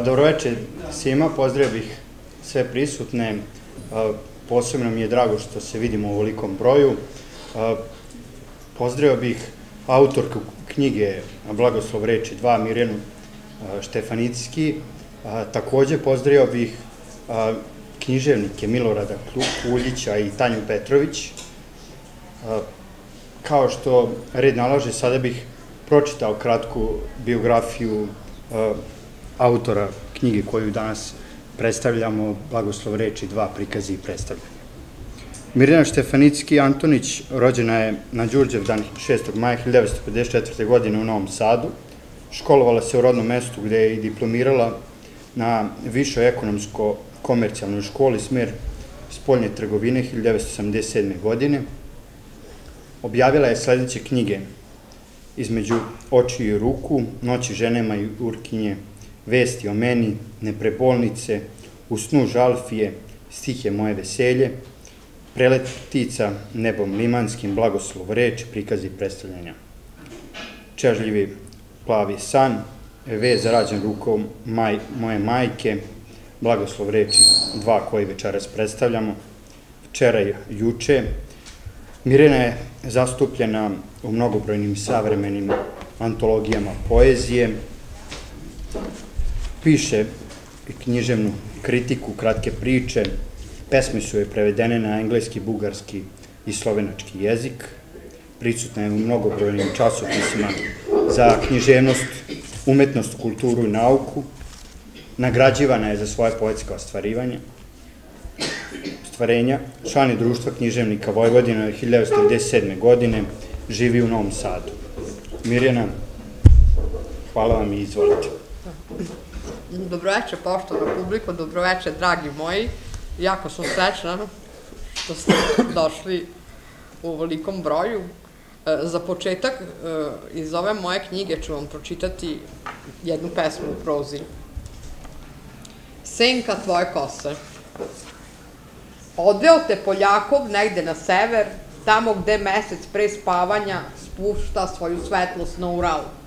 Dobroveče svima, pozdravio bih sve prisutne. Posebno mi je drago što se vidimo u ovolikom broju. Pozdravio bih autorku knjige Blagoslov reči 2, Mirjanu Štefanicki. Takođe pozdravio bih književnike Milorada Kuljića i Tanju Petrović. Kao što red nalaže, sada bih pročitao kratku biografiju autora knjige koju danas predstavljamo, Blagoslov reči, dva prikazi i predstavljanja. Mirjana Štefanicki Antonić rođena je na Đurđevdan 6. maja 1954. godine u Novom Sadu. Školovala se u rodnom mestu gde je i diplomirala na višoj ekonomsko-komercijalnoj školi smer spoljne trgovine 1987. godine. Objavila je sledeće knjige između oči i ruku, noći ženema i urkinje, vesti o meni, neprebolnice, u snu žalfije, stih je moje veselje, preletica nebom limanskim, blagoslov reč, prikazi predstavljanja. Čežljivi plavi san, vez zarađen rukom maj, moje majke, blagoslov reči, dva koji večeras predstavljamo, včera i juče. Mirena je zastupljena u mnogobrojnim savremenim antologijama poezije, piše književnu kritiku, kratke priče, pesme su joj prevedene na engleski, bugarski i slovenački jezik, prisutna je u mnogobrojnim časopisima za književnost, umetnost, kulturu i nauku, nagrađivana je za svoje poetske ostvarivanje, ostvarenja, član je društva književnika Vojvodina 1997. godine, živi u Novom Sadu. Mirjana, hvala vam i izvolite. Dobroveče, poštovana publiko, dobroveče, dragi moji. Jako sam srećna što ste došli u ovolikom broju. E, za početak, e, iz ove moje knjige ću vam pročitati jednu pesmu u prozi. Senka tvoje kose. Odveo te Poljakov negde na sever, tamo gde mesec pre spavanja spušta svoju svetlost na Uralu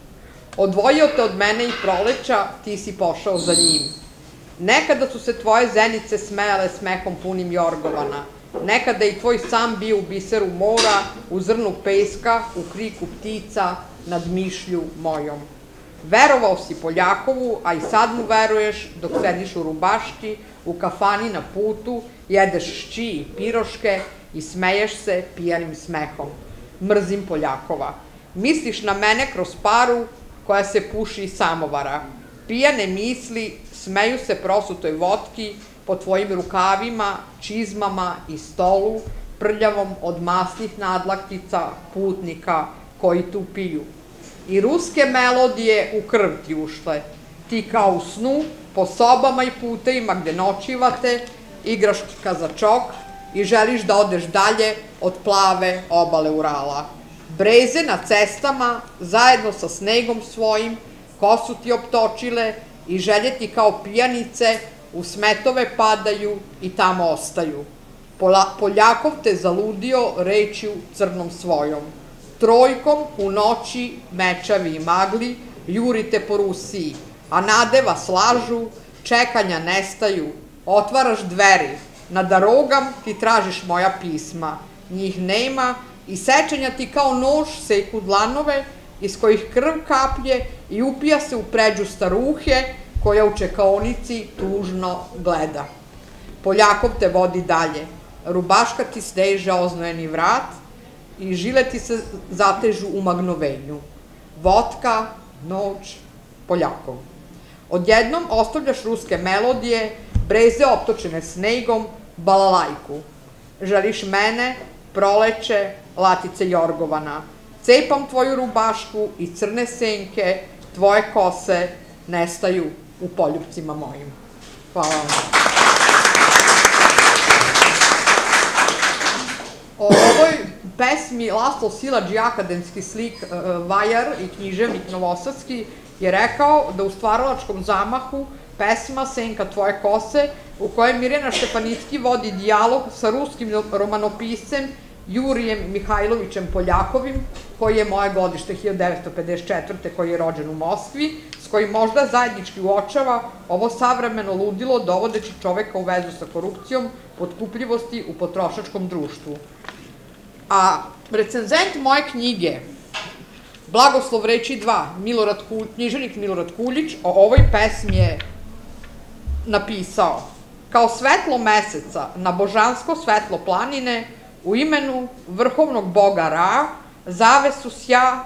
Odvojio te od mene i proleća, ti si pošao za njim. Nekada su se tvoje zenice smejale smehom punim jorgovana. Nekada i tvoj sam bio u biseru mora, u zrnu peska, u kriku ptica, nad mišlju mojom. Verovao si Poljakovu, a i sad mu veruješ dok sediš u rubaški, u kafani na putu, jedeš šći i piroške i smeješ se pijanim smehom. Mrzim Poljakova. Misliš na mene kroz paru, koja se puši iz samovara. Pijane misli smeju se prosutoj vodki po tvojim rukavima, čizmama i stolu, prljavom od masnih nadlaktica putnika koji tu piju. I ruske melodije u krv ti ušle. Ti kao u snu, po sobama i putejima gde noćivate, igraš kazačok i želiš da odeš dalje od plave obale Urala. Breze na cestama, zajedno sa snegom svojim, kosu ti optočile i želje ti kao pijanice u smetove padaju i tamo ostaju. Poljakov te zaludio rečju crnom svojom. Trojkom u noći, mečavi i magli, jurite po Rusiji, a nade vas lažu, čekanja nestaju, otvaraš dveri, na darogam ti tražiš moja pisma, njih nema, i sečenja ti kao nož seku dlanove iz kojih krv kaplje i upija se u pređu staruhe koja u čekaonici tužno gleda. Poljakov te vodi dalje. Rubaška ti steže oznojeni vrat i žile ti se zatežu u magnovenju. Vodka, noć, Poljakov. Odjednom ostavljaš ruske melodije, breze optočene snegom, balalajku. Želiš mene, proleće, latice Jorgovana. Cepam tvoju rubašku i crne senke, tvoje kose nestaju u poljubcima mojim. Hvala vam. O ovoj pesmi Laslo Silađ i akademski slik uh, Vajar i književnik Novosadski je rekao da u stvaralačkom zamahu pesma Senka tvoje kose u kojoj Mirjana Štefanicki vodi dijalog sa ruskim romanopiscem Jurijem Mihajlovićem Poljakovim, koji je moje godište 1954. koji je rođen u Moskvi, s koji možda zajednički uočava ovo savremeno ludilo dovodeći čoveka u vezu sa korupcijom, potkupljivosti u potrošačkom društvu. A recenzent moje knjige, Blagoslov reči 2, Milorad knjiženik Milorad Kuljić, o ovoj pesmi je napisao kao svetlo meseca na božansko svetlo planine u imenu vrhovnog boga Ra, zavesu sja,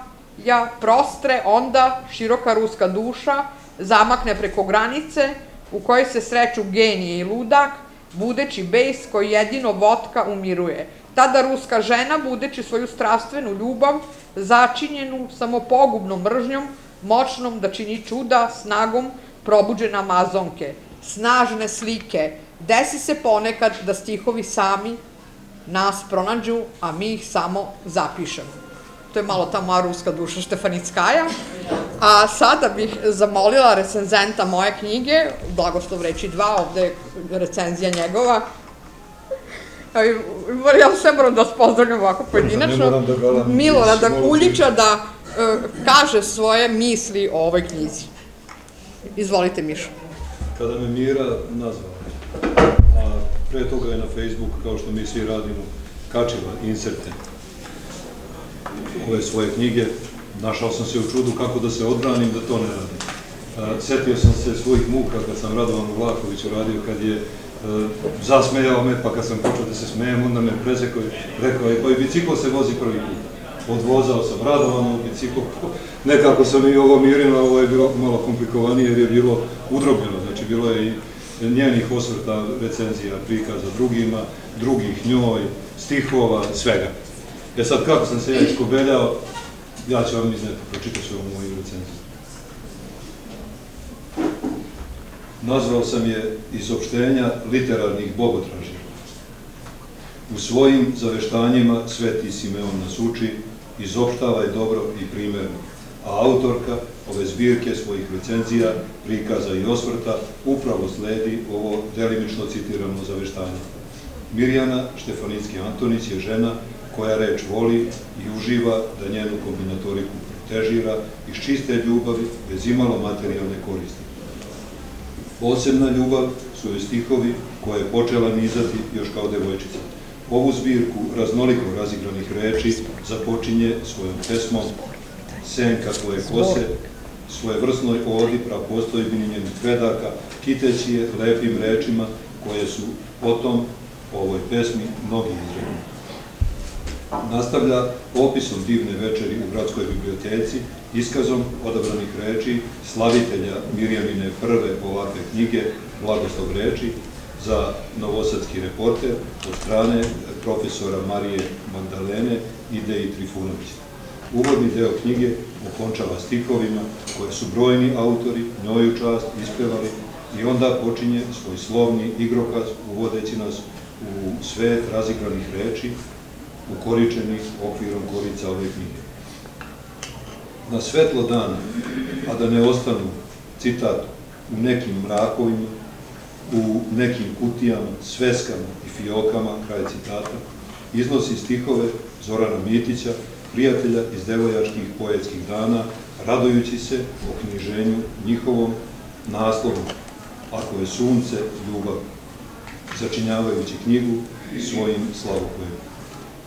ja prostre, onda široka ruska duša zamakne preko granice u kojoj se sreću genije i ludak, budeći bejs koji jedino vodka umiruje. Tada ruska žena, budeći svoju strastvenu ljubav, začinjenu samo pogubnom mržnjom, moćnom da čini čuda, snagom probuđena amazonke, snažne slike. Desi se ponekad da stihovi sami nas pronađu, a mi ih samo zapišemo. To je malo ta moja ruska duša Štefanickaja. A sada bih zamolila recenzenta moje knjige, Blagoslov reči 2, ovde je recenzija njegova. Ja sve moram da vas pozdravljam ovako pojedinačno. Da Milorada Kuljića da e, kaže svoje misli o ovoj knjizi. Izvolite, Mišo. Kada me Mira nazvala, a pre toga je na Facebook, kao što mi svi radimo, kačila inserte ove svoje knjige, našao sam se u čudu kako da se odbranim da to ne radim. Setio sam se svojih muka kad sam Radovanu Vlakoviću radio, kad je e, zasmejao me, pa kad sam počeo da se smejem, onda me prezekao i rekao je, pa i biciklo se vozi prvi put. Odvozao sam Radovanu biciklo, nekako sam i ovo mirino, ovo je bilo malo komplikovanije jer je bilo udrobljeno, znači bilo je i njenih osvrta, recenzija, prikaza drugima, drugih njoj, stihova, svega. E sad, kako sam se ja iskobeljao, ja ću vam izneti, pročitat ću vam moju recenziju. Nazvao sam je izopštenja literarnih bogotražija. U svojim zaveštanjima Sveti Simeon nas uči, izopštavaj dobro i primerno, a autorka ove zbirke svojih recenzija, prikaza i osvrta upravo sledi ovo delimično citirano zaveštanje. Mirjana Štefanicki Antonić je žena koja reč voli i uživa da njenu kombinatoriku protežira iz čiste ljubavi, bez imalo materijalne koristi. Posebna ljubav su joj stihovi koje je počela nizati još kao devojčica. Ovu zbirku raznoliko razigranih reči započinje svojom pesmom Senka tvoje kose, svoje vrsnoj odi pra postojbini njenih predaka, kiteći je lepim rečima koje su potom po ovoj pesmi mnogi izrekli nastavlja opisom divne večeri u Gradskoj biblioteci, iskazom odabranih reči slavitelja Mirjanine prve ovakve knjige Blagoslov reči za novosadski reporter od strane profesora Marije Magdalene i Deji Trifunović. Uvodni deo knjige okončava stihovima koje su brojni autori njoju čast ispevali i onda počinje svoj slovni igrokaz uvodeći nas u svet razigranih reči ukoričenih okvirom korica ove knjige. Na svetlo dana, a da ne ostanu, citat, u nekim mrakovima, u nekim kutijama, sveskama i fiokama, kraj citata, iznosi stihove Zorana Mitića, prijatelja iz devojačkih poetskih dana, radujući se o knjiženju njihovom naslovom, ako je sunce ljubav, začinjavajući knjigu svojim slavokojem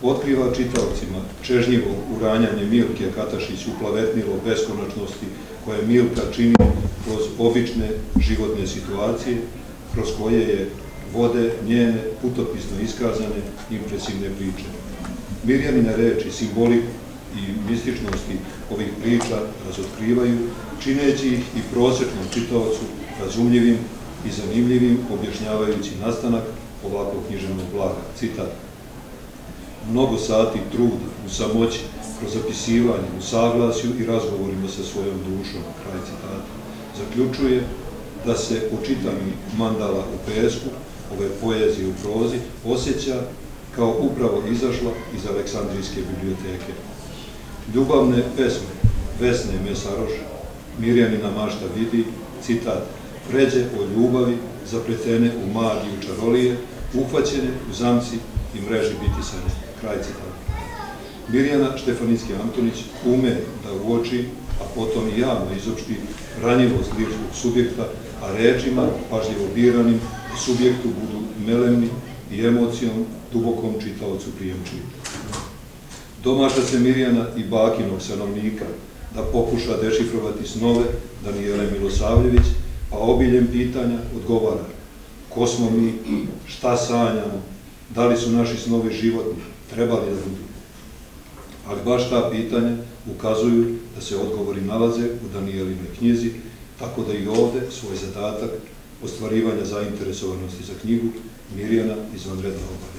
otkriva čitaocima čežnjivo uranjanje Milke Katašić u plavetnilo beskonačnosti koje Milka čini kroz obične životne situacije, kroz koje je vode njene putopisno iskazane impresivne priče. Mirjanine reči, simboliku i mističnosti ovih priča razotkrivaju, čineći ih i prosečnom čitaocu razumljivim i zanimljivim, objašnjavajući nastanak ovakvog književnog blaga. Citat. Mnogo sati truda u samoći, kroz zapisivanje, u saglasju i razgovorima sa svojom dušom, kraj citata, zaključuje da se po čitanju mandala u pesku, ove poezije u prozi, osjeća kao upravo izašla iz Aleksandrijske biblioteke. Ljubavne pesme Vesne Mesaroš, Mirjanina mašta vidi, citat, pređe o ljubavi zapletene u magiju čarolije, uhvaćene u zamci i mreži bitisane. Kraj citata. Mirjana Štefanicki Antonić ume da uoči, a potom i javno izopšti ranjivost lirskog subjekta, a rečima, pažljivo biranim, subjektu budu melemni i emocijom dubokom čitaocu prijemčivi. Domaša se Mirjana i bakinog stanovnika da pokuša dešifrovati snove Danijele Milosavljević, pa obiljem pitanja odgovara ko smo mi, šta sanjamo, da li su naši snovi životni, trebali da budu. Ali baš ta pitanja ukazuju da se odgovori nalaze u Danijelinoj knjizi, tako da i ovde svoj zadatak ostvarivanja zainteresovanosti za knjigu Mirjana izvanredno obavlja.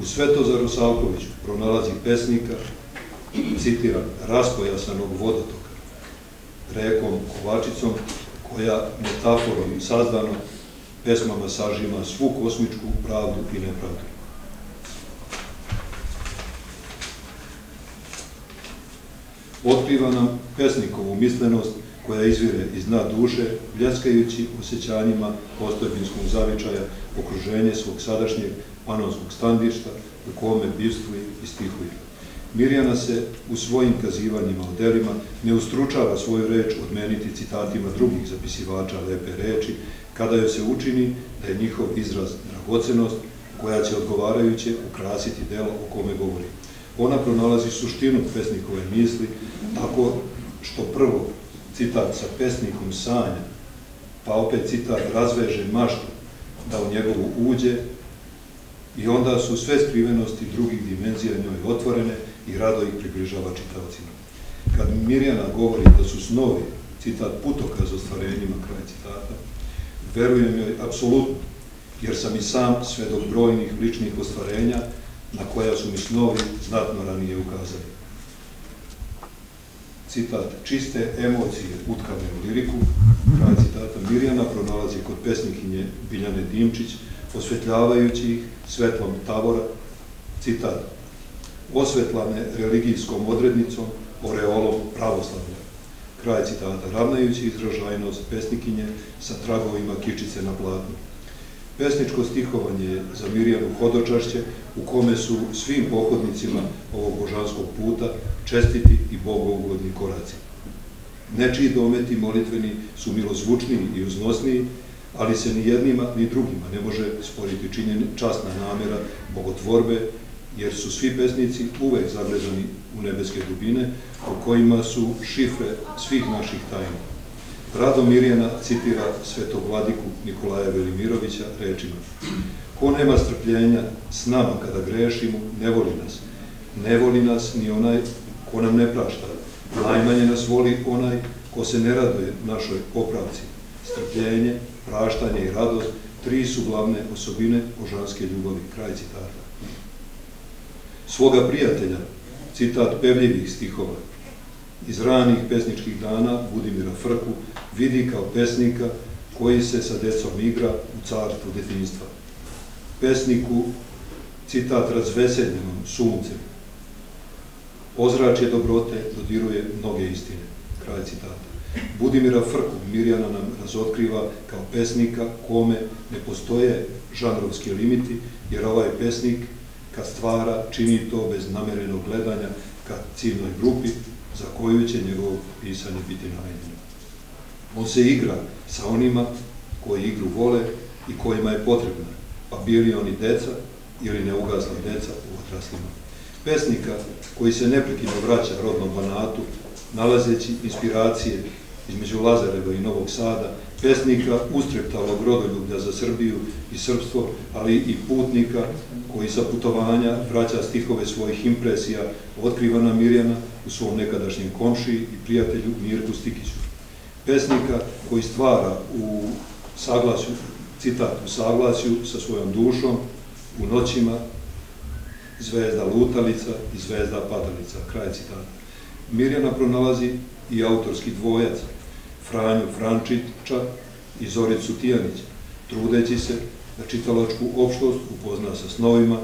U Svetozaru Savkoviću pronalazi pesnika, citiram, raspojasanog vodotoka, rekom Kovačicom, koja metaforom sazdano pesmama sažima svu kosmičku pravdu i nepravdu. Otkriva nam pesnikovu mislenost koja izvire iz dna duše, bljeskajući osjećanjima postojbinskog zavičaja okruženje svog sadašnjeg panonskog standišta u kome bivstvuje i stihuje. Mirjana se u svojim kazivanjima o delima ne ustručava svoju reč odmeniti citatima drugih zapisivača lepe reči, kada joj se učini da je njihov izraz dragocenost koja će odgovarajuće ukrasiti delo o kome govori. Ona pronalazi suštinu pesnikove misli tako što prvo citat sa pesnikom sanja, pa opet citat razveže maštu da u njegovu uđe i onda su sve skrivenosti drugih dimenzija njoj otvorene i rado ih približava čitavcima. Kad Mirjana govori da su snovi, citat putokaz ostvarenjima, kraj citata, verujem joj apsolutno, jer sam i sam svedok brojnih ličnih ostvarenja na koja su mi snovi znatno ranije ukazali. Citat, čiste emocije utkane u liriku, kraj citata Mirjana pronalazi kod pesnikinje Biljane Dimčić, osvetljavajući ih svetlom tabora, citat, osvetlane religijskom odrednicom, oreolom pravoslavlja. Kraj citata, ravnajući izražajnost pesnikinje sa tragovima kičice na platnu. Pesničko stihovanje je za Mirjanu hodočašće u kome su svim pohodnicima ovog božanskog puta čestiti i bogougodni koraci. Nečiji dometi molitveni su milozvučniji i uznosniji, ali se ni jednima ni drugima ne može sporiti činjen častna namera bogotvorbe, jer su svi pesnici uvek zagledani u nebeske dubine, u kojima su šifre svih naših tajna. Rado Mirjana citira svetog vladiku Nikolaja Velimirovića rečima Ko nema strpljenja s nama kada grešimo, ne voli nas. Ne voli nas ni onaj ko nam ne prašta. Najmanje nas voli onaj ko se ne raduje našoj popravci. Strpljenje, praštanje i radost, tri su glavne osobine božanske ljubavi. Kraj citata. Svoga prijatelja, citat pevljivih stihova, iz ranih pesničkih dana Budimira Frku vidi kao pesnika koji se sa decom igra u carstvu detinjstva. Pesniku, citat razveseljenom suncem, ozračje dobrote dodiruje mnoge istine. Kraj citata. Budimira Frku Mirjana nam razotkriva kao pesnika kome ne postoje žanrovski limiti, jer ovaj pesnik kad stvara čini to bez namerenog gledanja ka ciljnoj grupi za koju će njegovo pisanje biti najedno. On se igra sa onima koji igru vole i kojima je potrebna, pa bili oni deca ili neugasla deca u odraslima. Pesnika koji se neprekidno vraća rodnom banatu, nalazeći inspiracije između Lazareva i Novog Sada, pesnika ustreptalog rodoljublja za Srbiju i srpstvo, ali i putnika koji sa putovanja vraća stihove svojih impresija otkrivana Mirjana u svom nekadašnjem komšiji i prijatelju Mirku Stikiću. Pesnika koji stvara u saglasju, citat, u saglasju sa svojom dušom, u noćima zvezda lutalica i zvezda padalica, kraj citata. Mirjana pronalazi i autorski dvojac, Franju Frančića i Zoricu Tijanića, trudeći se da čitalačku opštost upozna sa snovima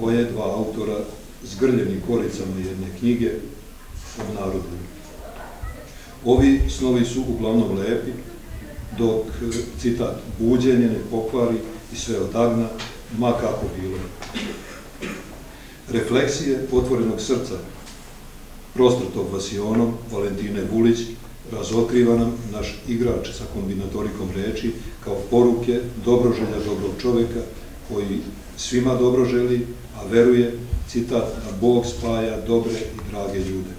koje dva autora zgrljenim koricama jedne knjige obnaroduju. Ovi snovi su uglavnom lepi, dok, citat, buđenje ne pokvari i sve odagna, ma kako bilo. Refleksije otvorenog srca, prostrtog vasionom Valentine Vulić, razotkriva nam naš igrač sa kombinatorikom reči kao poruke dobroželja dobrog čoveka koji svima dobro želi, a veruje, citat, da Bog spaja dobre i drage ljude.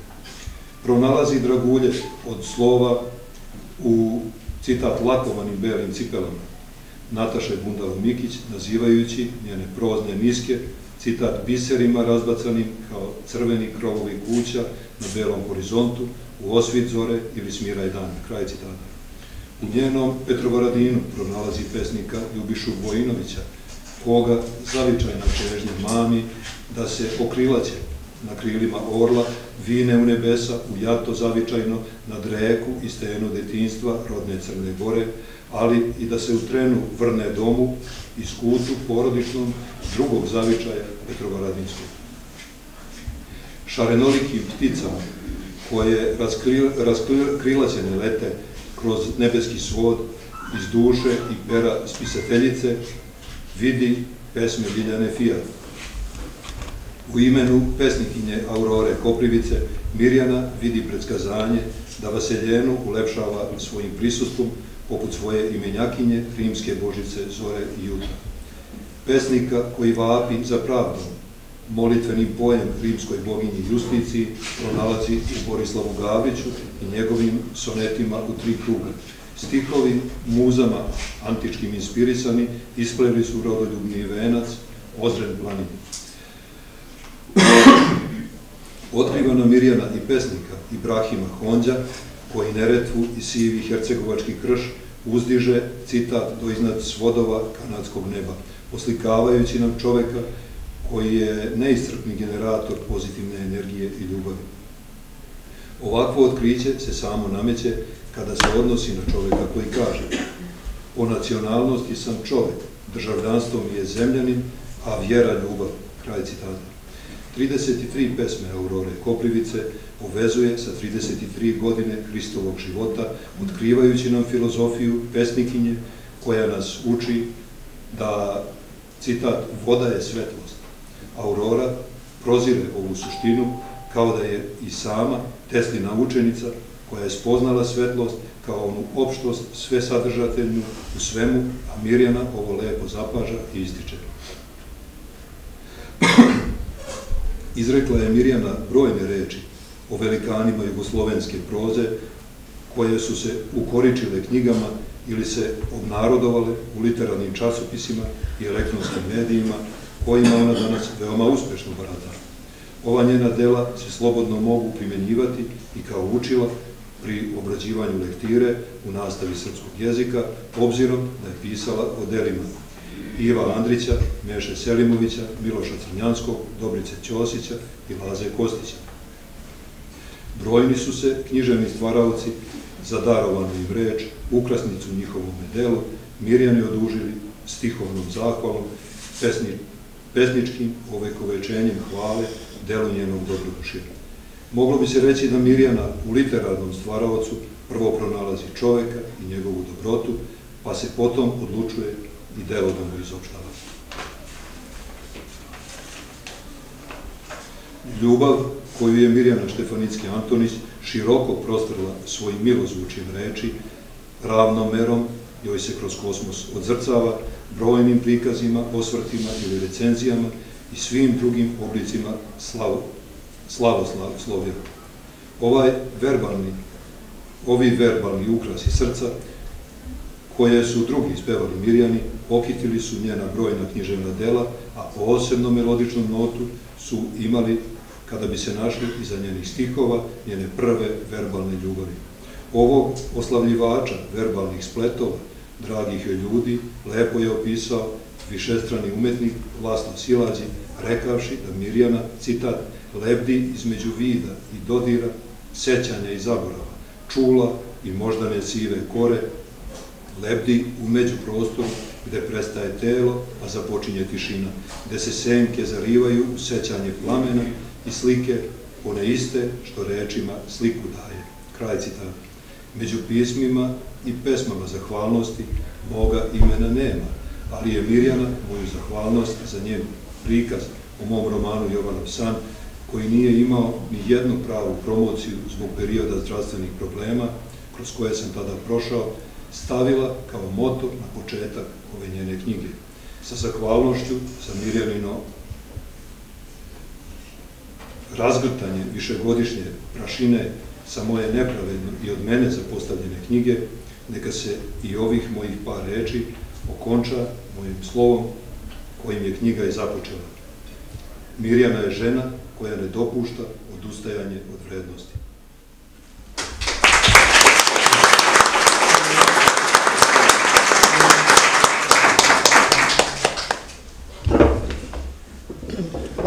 Pronalazi dragulje od slova u, citat, lakovanim belim cipelama, Nataše Bundalo Mikić, nazivajući njene prozne niske, citat, biserima razbacanim kao crveni krovovi kuća na belom horizontu, u osvit zore ili smiraj dan, kraj citata. U njenom Petrovaradinu pronalazi pesnika Ljubišu Vojinovića, koga zavičajna čežnja mami da se pokrilaće na krilima orla, vine u nebesa, u jato zavičajno, nad reku i stenu detinstva rodne Crne Gore, ali i da se u trenu vrne domu i skutu porodičnom drugog zavičaja Petrovaradinskog. Šarenolikim pticama koje raskrilaćene lete kroz nebeski svod iz duše i pera spisateljice vidi pesme Ljiljane Fijat. U imenu pesnikinje Aurore Koprivice Mirjana vidi predskazanje da vaseljenu ulepšava svojim prisustvom poput svoje imenjakinje, rimske božice Zore i Jutra. Pesnika koji vapi za pravdom, molitvenim pojem rimskoj boginji Justici pronalazi u Borislavu Gavriću i njegovim sonetima u tri kruga. Stihovi muzama antičkim inspirisani ispleli su rodoljubni venac, ozren planine. Otkrivana Mirjana i pesnika Ibrahima Honđa koji Neretvu i sivi hercegovački krš uzdiže, citat, do iznad svodova kanadskog neba, oslikavajući nam čoveka koji je neistrpni generator pozitivne energije i ljubavi. Ovakvo otkriće se samo nameće kada se odnosi na čoveka koji kaže po nacionalnosti sam čovek, državljanstvo mi je zemljanin, a vjera ljubav, kraj citata. 33 pesme Aurore Koprivice povezuje sa 33 godine Hristovog života, otkrivajući nam filozofiju pesnikinje koja nas uči da, citat, voda je svetlost. Aurora prozire ovu suštinu kao da je i sama Teslina učenica koja je spoznala svetlost kao onu opštost sve sadržateljnu u svemu, a Mirjana ovo lepo zapaža i ističe. Izrekla je Mirjana brojne reči o velikanima jugoslovenske proze, koje su se ukoričile knjigama ili se obnarodovale u literarnim časopisima i elektronskim medijima, kojima ona danas veoma uspešno barata. Ova njena dela se slobodno mogu primenjivati i kao učila pri obrađivanju lektire u nastavi srpskog jezika, obzirom da je pisala o delima Iva Andrića, Meše Selimovića, Miloša Crnjanskog, Dobrice Ćosića i Laze Kostića. Brojni su se književni stvaralci za darovanu im reč, ukrasnicu njihovom delu, Mirjani odužili stihovnom zahvalom, pesni, pesničkim ovekovečenjem hvale, delu njenog dobrodušira. Moglo bi se reći da Mirjana u literarnom stvaralcu prvo pronalazi čoveka i njegovu dobrotu, pa se potom odlučuje i delo da mu izopštava. Ljubav koju je Mirjana Štefanicki Antonić široko prostrla svojim milozvučim reči, ravnomerom joj se kroz kosmos odzrcava, brojnim prikazima, osvrtima ili recenzijama i svim drugim oblicima slavu, slavoslovja. Ovaj verbalni, ovi verbalni ukrasi srca, koje su drugi ispevali Mirjani, okitili su njena brojna književna dela, a posebno melodičnu notu su imali kada bi se našli iza njenih stihova, njene prve verbalne ljubavi. Ovog oslavljivača verbalnih spletova, dragih joj ljudi, lepo je opisao višestrani umetnik Vlasno Silađi, rekavši da Mirjana, citat, lebdi između vida i dodira, sećanja i zaborava, čula i moždane sive kore, lebdi u među prostoru gde prestaje telo, a započinje tišina, gde se senke zarivaju u sećanje plamena i slike, one iste što rečima sliku daje. Kraj citata. Među pismima i pesmama zahvalnosti moga imena nema, ali je Mirjana moju zahvalnost za njen prikaz u mom romanu Jovanov san, koji nije imao ni jednu pravu promociju zbog perioda zdravstvenih problema, kroz koje sam tada prošao, stavila kao moto na početak ove njene knjige. Sa zahvalnošću, sa Mirjanino razgrtanje višegodišnje prašine sa moje nepravedno i od mene zapostavljene knjige, neka se i ovih mojih par reči okonča mojim slovom kojim je knjiga i započela. Mirjana je žena koja ne dopušta odustajanje od vrednosti.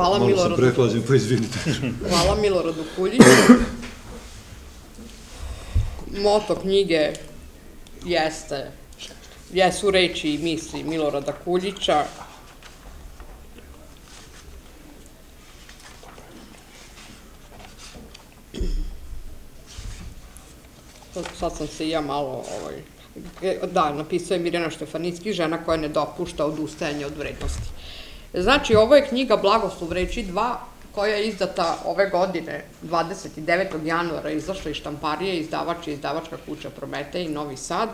Hvala Malo sam Miloradu. prehlazim, pa izvinite. Hvala Miloradu Kuljiću. Moto knjige jeste, jesu reči i misli Milorada Kuljića. Sad, sad sam se i ja malo, ovaj, da, napisao je Mirjana Štefanicki, žena koja ne dopušta odustajanje od vrednosti. Znači, ovo je knjiga Blagoslov reči 2, koja je izdata ove godine, 29. januara, izašla iz štamparije, izdavač je izdavačka kuća Prometej, Novi Sad,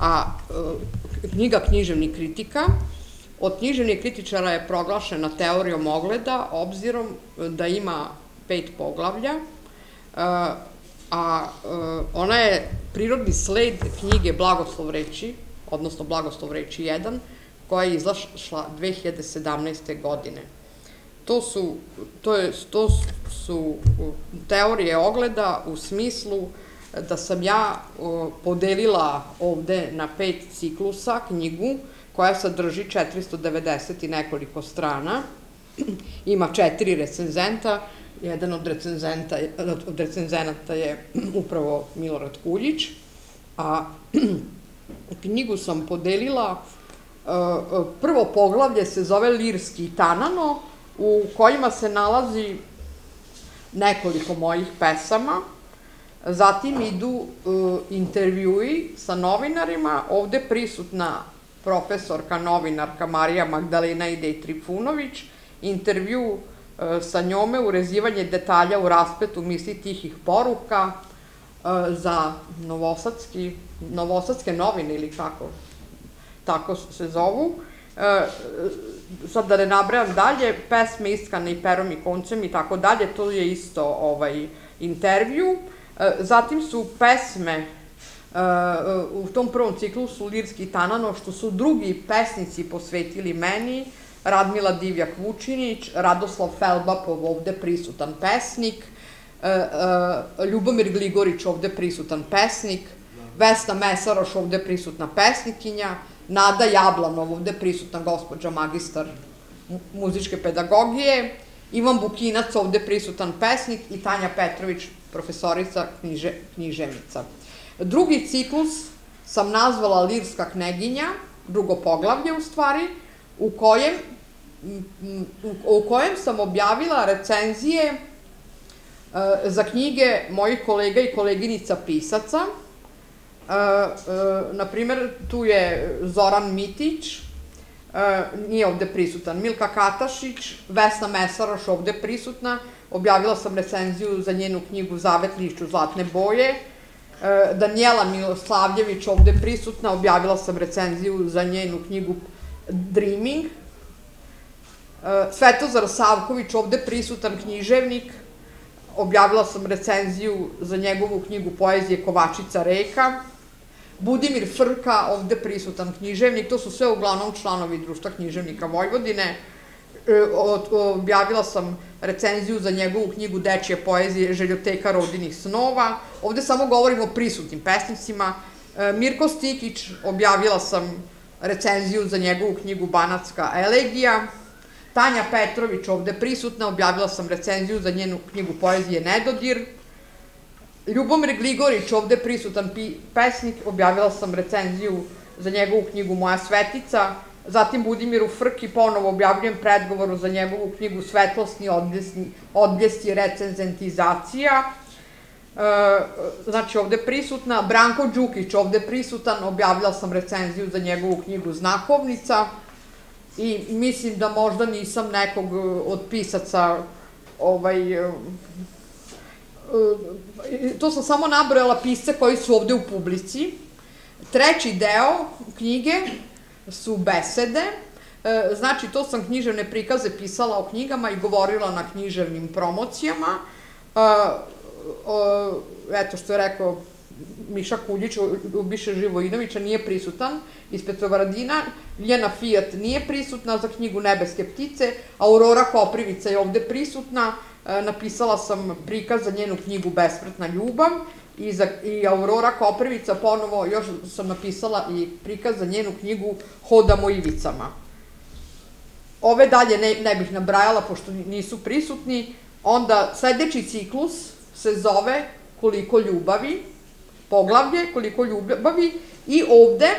a e, knjiga Književni kritika, od književnih kritičara je proglašena teorijom ogleda, obzirom da ima pet poglavlja, e, a e, ona je prirodni sled knjige Blagoslov reči, odnosno Blagoslov reči 1, koja je izašla 2017. godine. To su, to je, to su teorije ogleda u smislu da sam ja podelila ovde na pet ciklusa knjigu koja sadrži 490 i nekoliko strana. Ima četiri recenzenta, jedan od, recenzenta, od recenzenata je upravo Milorad Kuljić, a knjigu sam podelila prvo poglavlje se zove Lirski Tanano, u kojima se nalazi nekoliko mojih pesama, zatim idu intervjui sa novinarima, ovde prisutna profesorka, novinarka Marija Magdalena Idej Trifunović, intervju sa njome, urezivanje detalja u raspetu misli tihih poruka za novosadski, novosadske novine ili kako tako se zovu. E, sad da ne nabrajam dalje, pesme Iskane i perom i koncem i tako dalje, to je isto ovaj, intervju. E, zatim su pesme e, u tom prvom ciklu su Lirski Tanano, što su drugi pesnici posvetili meni, Radmila Divjak Vučinić, Radoslav Felbapov, ovde prisutan pesnik, e, Ljubomir Gligorić, ovde prisutan pesnik, Vesna Mesaroš, ovde prisutna pesnikinja, Nada Jablanov, ovde prisutna gospođa magistar muzičke pedagogije, Ivan Bukinac, ovde prisutan pesnik i Tanja Petrović, profesorica knjiže, književnica. Drugi ciklus sam nazvala Lirska kneginja, drugo poglavlje u stvari, u kojem, u kojem sam objavila recenzije e, za knjige mojih kolega i koleginica pisaca, na primer, tu je Zoran Mitić, nije ovde prisutan, Milka Katašić, Vesna Mesaroš ovde prisutna, objavila sam recenziju za njenu knjigu Zavet lišću zlatne boje, Danijela Miloslavljević ovde prisutna, objavila sam recenziju za njenu knjigu Dreaming, Svetozar Savković ovde prisutan književnik, objavila sam recenziju za njegovu knjigu poezije Kovačica reka, Budimir Frka, ovde prisutan književnik, to su sve uglavnom članovi društva književnika Vojvodine. E, objavila sam recenziju za njegovu knjigu Dečje poezije Željoteka rodinih snova. Ovde samo govorim o prisutnim pesnicima. E, Mirko Stikić, objavila sam recenziju za njegovu knjigu Banatska elegija. Tanja Petrović, ovde prisutna, objavila sam recenziju za njenu knjigu poezije Nedodir. Ljubomir Gligorić, ovde prisutan pesnik, objavila sam recenziju za njegovu knjigu Moja svetica, zatim Budimiru Frki ponovo objavljujem predgovoru za njegovu knjigu Svetlosni odbljesci recenzentizacija, e, znači ovde prisutna, Branko Đukić ovde prisutan, objavila sam recenziju za njegovu knjigu Znakovnica i mislim da možda nisam nekog od pisaca ovaj, to sam samo nabrojala pisce koji su ovde u publici. Treći deo knjige su besede, e, znači to sam književne prikaze pisala o knjigama i govorila na književnim promocijama. E, eto što je rekao Miša Kuljić, Ubiše Živojinovića, nije prisutan iz Petrovaradina, Ljena Fijat nije prisutna za knjigu Nebeske ptice, Aurora Koprivica je ovde prisutna, e, napisala sam prikaz za njenu knjigu Besmrtna ljubav, i, za, i Aurora Koprivica ponovo, još sam napisala i prikaz za njenu knjigu Hodamo ivicama. Ove dalje ne, ne bih nabrajala, pošto nisu prisutni, onda sledeći ciklus se zove Koliko ljubavi, poglavlje, koliko ljubavi, i ovde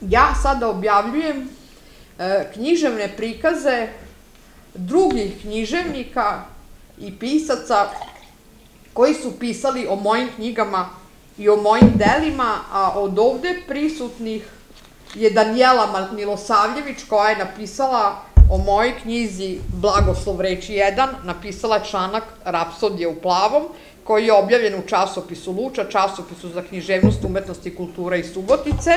ja sada objavljujem e, književne prikaze drugih književnika i pisaca koji su pisali o mojim knjigama i o mojim delima, a od ovde prisutnih je Danijela Milosavljević koja je napisala o mojoj knjizi Blagoslov reči 1, napisala članak Rapsodije u plavom, koji je objavljen u časopisu Luča, časopisu za književnost, umetnost i kultura iz Subotice.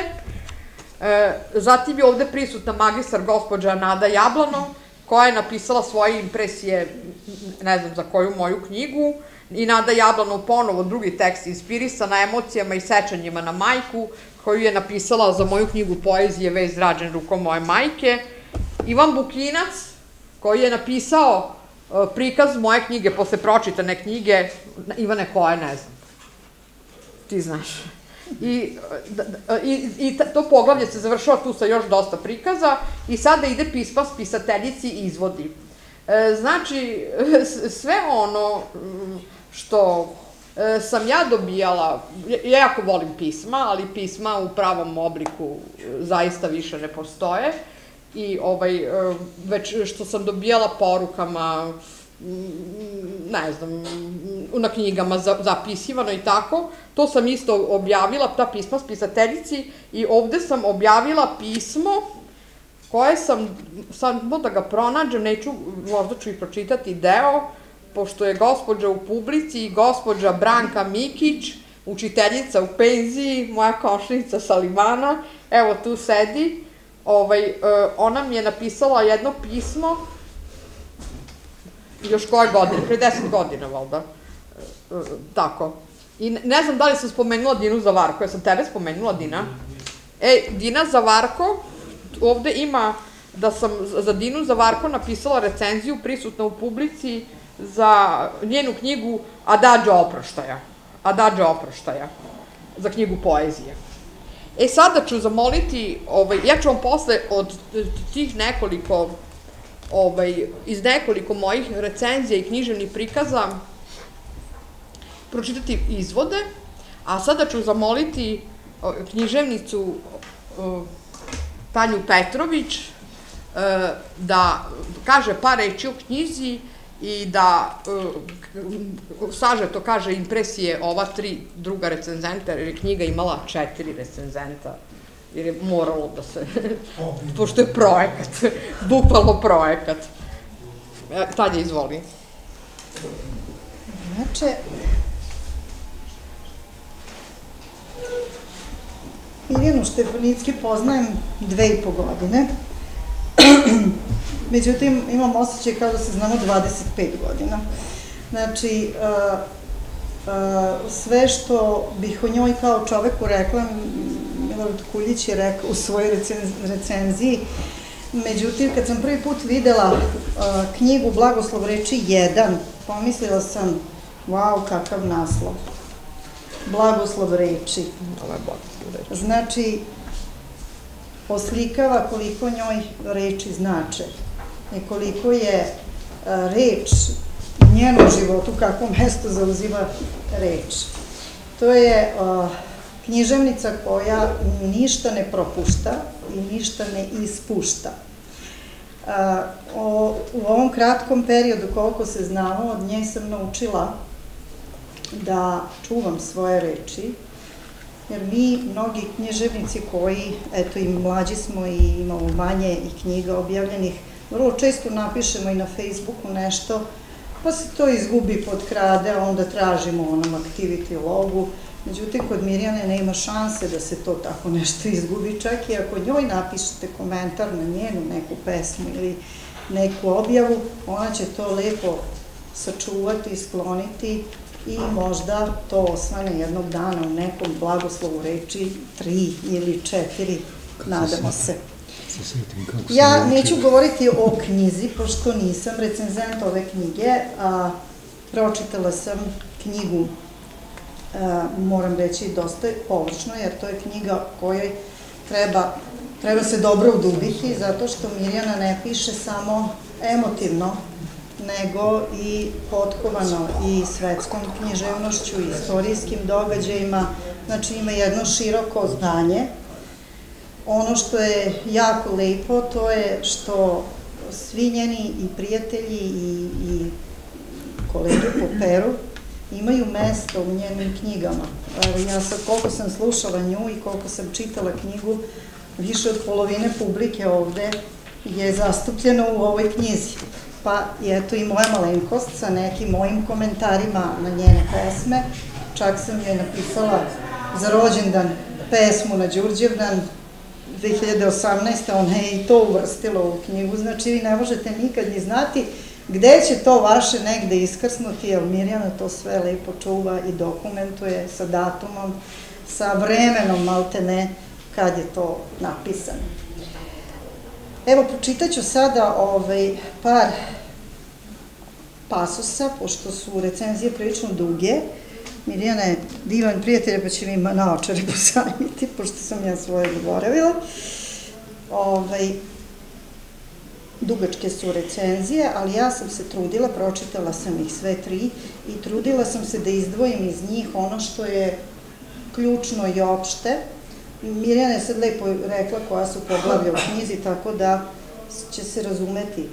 E, zatim je ovde prisutna magistar gospođa Nada Jablano, koja je napisala svoje impresije, ne znam za koju moju knjigu, i Nada Jablano ponovo drugi tekst inspirisan na emocijama i sećanjima na majku, koju je napisala za moju knjigu poezije Vez rađen rukom moje majke. Ivan Bukinac, koji je napisao e, prikaz moje knjige posle pročitane knjige, Ivane koje ne znam. Ti znaš. I, i, i to poglavlje se završava tu sa još dosta prikaza i sada ide pisma spisateljici izvodi. E, znači, sve ono što e, sam ja dobijala, ja jako volim pisma, ali pisma u pravom obliku e, zaista više ne postoje i ovaj, e, već što sam dobijala porukama, ne znam, na knjigama zapisivano i tako, to sam isto objavila, ta pisma spisateljici i ovde sam objavila pismo koje sam, samo da ga pronađem, neću, možda ću i pročitati deo, pošto je gospođa u publici, gospođa Branka Mikić, učiteljica u penziji, moja košnica sa Limana, evo tu sedi, ovaj, e, ona mi je napisala jedno pismo, još koje godine, pre deset godina, valda, e, e, tako. I ne znam da li sam spomenula Dinu Zavarko, ja sam tebe spomenula, Dina. E, Dina Zavarko, ovde ima da sam za Dinu Zavarko napisala recenziju prisutna u publici, za njenu knjigu Adagio oproštaja. Adagio oproštaja. Za knjigu poezije. E sada ću zamoliti, ovaj, ja ću vam posle od tih nekoliko, ovaj, iz nekoliko mojih recenzija i književnih prikaza pročitati izvode, a sada ću zamoliti književnicu Tanju Petrović e, da kaže par reči o knjizi i da uh, sažeto kaže impresije ova tri druga recenzenta, jer je knjiga imala četiri recenzenta, jer je moralo da se, pošto je projekat, bukvalno projekat. E, Tanja, izvoli. Znači, Mirjanu Štefanicki poznajem dve i po godine. Međutim, imam osjećaj kao da se znamo 25 godina. Znači, uh, uh, sve što bih o njoj kao čoveku rekla, Milorad Kuljić je rekao u svojoj recenziji, Međutim, kad sam prvi put videla uh, knjigu Blagoslov reči 1, pomislila sam, wow, kakav naslov. Blagoslov reči. Znači, oslikava koliko njoj reči znače i koliko je e, reč njenom životu, kako mesto zauzima reč. To je književnica koja ništa ne propušta i ništa ne ispušta. u ovom kratkom periodu, koliko se znamo, od nje sam naučila da čuvam svoje reči, jer mi, mnogi književnici koji, eto i mlađi smo i imamo manje i knjiga objavljenih, vrlo često napišemo i na Facebooku nešto, pa se to izgubi, podkrade, a onda tražimo onom activity logu, Međutim, kod Mirjane nema šanse da se to tako nešto izgubi, čak i ako njoj napišete komentar na njenu neku pesmu ili neku objavu, ona će to lepo sačuvati, skloniti i možda to osvane jednog dana u nekom blagoslovu reči tri ili četiri, nadamo se. Ja neću govoriti o knjizi, pošto nisam recenzent ove knjige, a pročitala sam knjigu moram reći dosta površno, jer to je knjiga kojoj treba, treba se dobro udubiti, zato što Mirjana ne piše samo emotivno, nego i potkovano i svetskom književnošću i istorijskim događajima, znači ima jedno široko znanje. Ono što je jako lepo, to je što svi njeni i prijatelji i, i kolege po Peru imaju mesto u njenim knjigama. Ja sad koliko sam slušala nju i koliko sam čitala knjigu, više od polovine publike ovde je zastupljeno u ovoj knjizi. Pa je eto i moja malenkost sa nekim mojim komentarima na njene pesme. Čak sam joj napisala za rođendan pesmu na Đurđevdan 2018. Ona je i to uvrstila u knjigu, znači vi ne možete nikad ni znati Gde će to vaše negde iskrsnuti, jer Mirjana to sve lepo čuva i dokumentuje sa datumom, sa vremenom maltene kad je to napisano. Evo, pročitaću sada ovaj, par pasusa, pošto su recenzije prilično duge. Mirjana je divan prijatelj, pa će mi naočari posajmiti, pošto sam ja svoje zaboravila. Ovaj, dugačke su recenzije, ali ja sam se trudila, pročitala sam ih sve tri i trudila sam se da izdvojim iz njih ono što je ključno i opšte. Mirjana je sad lepo rekla koja su poglavlja u knjizi, tako da će se razumeti.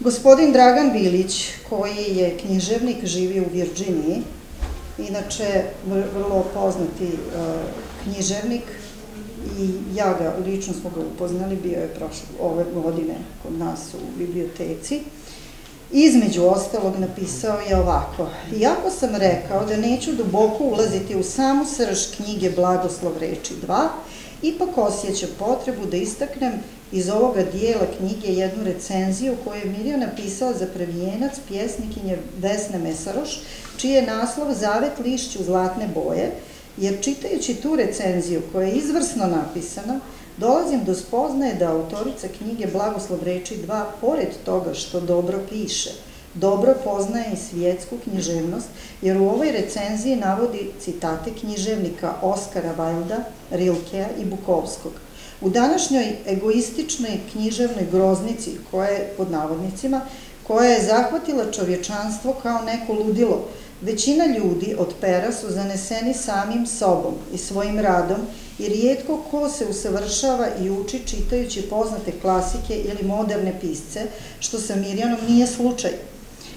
Gospodin Dragan Bilić, koji je književnik, živi u Virđiniji, inače vrlo poznati uh, književnik, i ja ga, lično smo ga upoznali, bio je prošle, ove godine kod nas u biblioteci. Između ostalog napisao je ovako, iako sam rekao da neću duboko ulaziti u samu srž knjige Blagoslov reči 2, ipak osjećam potrebu da istaknem iz ovoga dijela knjige jednu recenziju koju je Mirjo napisala za previjenac pjesnikinje Vesne Mesaroš, čiji je naslov Zavet lišću zlatne boje, jer čitajući tu recenziju koja je izvrsno napisana, dolazim do spoznaje da autorica knjige Blagoslov reči 2, pored toga što dobro piše, dobro poznaje i svjetsku književnost, jer u ovoj recenziji navodi citate književnika Oskara Wilda, Rilkea i Bukovskog. U današnjoj egoističnoj književnoj groznici, koja je, pod navodnicima, koja je zahvatila čovječanstvo kao neko ludilo, Većina ljudi od pera su zaneseni samim sobom i svojim radom i rijetko ko se usavršava i uči čitajući poznate klasike ili moderne pisce, što sa Mirjanom nije slučaj.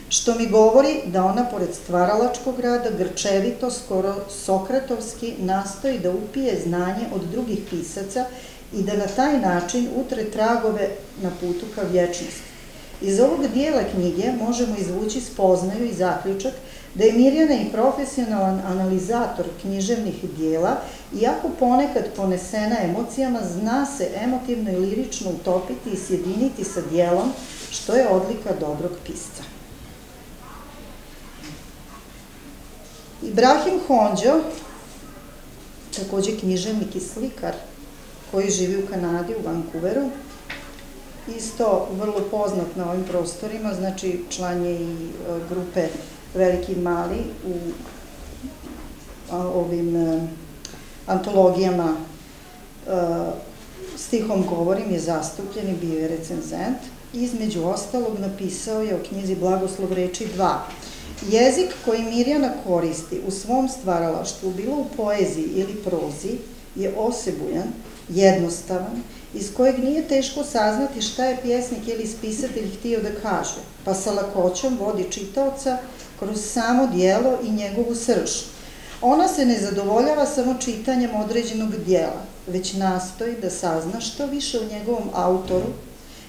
Što mi govori da ona pored stvaralačkog rada grčevito, skoro sokratovski, nastoji da upije znanje od drugih pisaca i da na taj način utre tragove na putu ka vječnosti. Iz ovog dijela knjige možemo izvući spoznaju i zaključak da je Mirjana i profesionalan analizator književnih dijela, iako ponekad ponesena emocijama, zna se emotivno i lirično utopiti i sjediniti sa dijelom, što je odlika dobrog pisca. Ibrahim Honđo, takođe književnik i slikar, koji živi u Kanadi, u Vancouveru, isto vrlo poznat na ovim prostorima, znači član je i e, grupe veliki i mali u ovim e, antologijama e, stihom govorim je zastupljen i bio je recenzent. Između ostalog napisao je o knjizi Blagoslov reči 2. Jezik koji Mirjana koristi u svom stvaralaštvu, bilo u poeziji ili prozi, je osebujan, jednostavan, iz kojeg nije teško saznati šta je pjesnik ili spisatelj htio da kaže, pa sa lakoćom vodi čitaoca kroz samo dijelo i njegovu srž. Ona se ne zadovoljava samo čitanjem određenog dijela, već nastoji da sazna što više o njegovom autoru,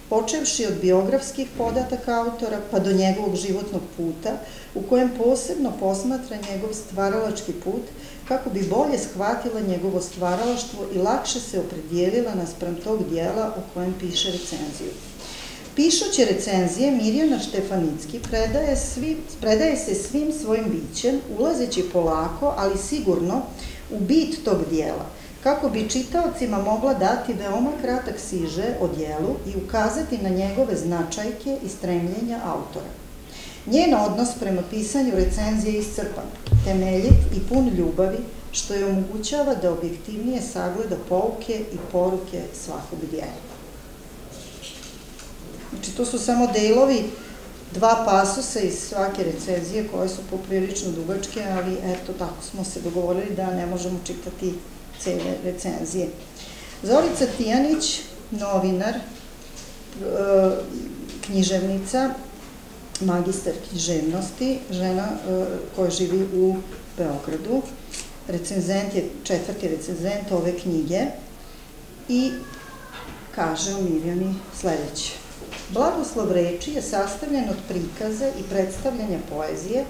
počevši od biografskih podataka autora pa do njegovog životnog puta, u kojem posebno posmatra njegov stvaralački put, kako bi bolje shvatila njegovo stvaralaštvo i lakše se opredijelila naspram tog dijela o kojem piše recenziju. Pišući recenzije, Mirjana Štefanicki predaje, svi, predaje se svim svojim bićem, ulazeći polako, ali sigurno, u bit tog dijela, kako bi čitaocima mogla dati veoma kratak siže o dijelu i ukazati na njegove značajke i stremljenja autora. Njen odnos prema pisanju recenzije je iscrpan, temeljit i pun ljubavi, što je omogućava da objektivnije sagleda pouke i poruke svakog dijela. Znači, to su samo delovi, dva pasusa iz svake recenzije koje su poprilično dugačke, ali eto, tako smo se dogovorili da ne možemo čitati cele recenzije. Zorica Tijanić, novinar, e, književnica, magistar književnosti, žena e, koja živi u Beogradu. Recenzent je četvrti recenzent ove knjige i kaže o Mirjani sledeće. Blagoslov reči je sastavljen od prikaza i predstavljanja poezije,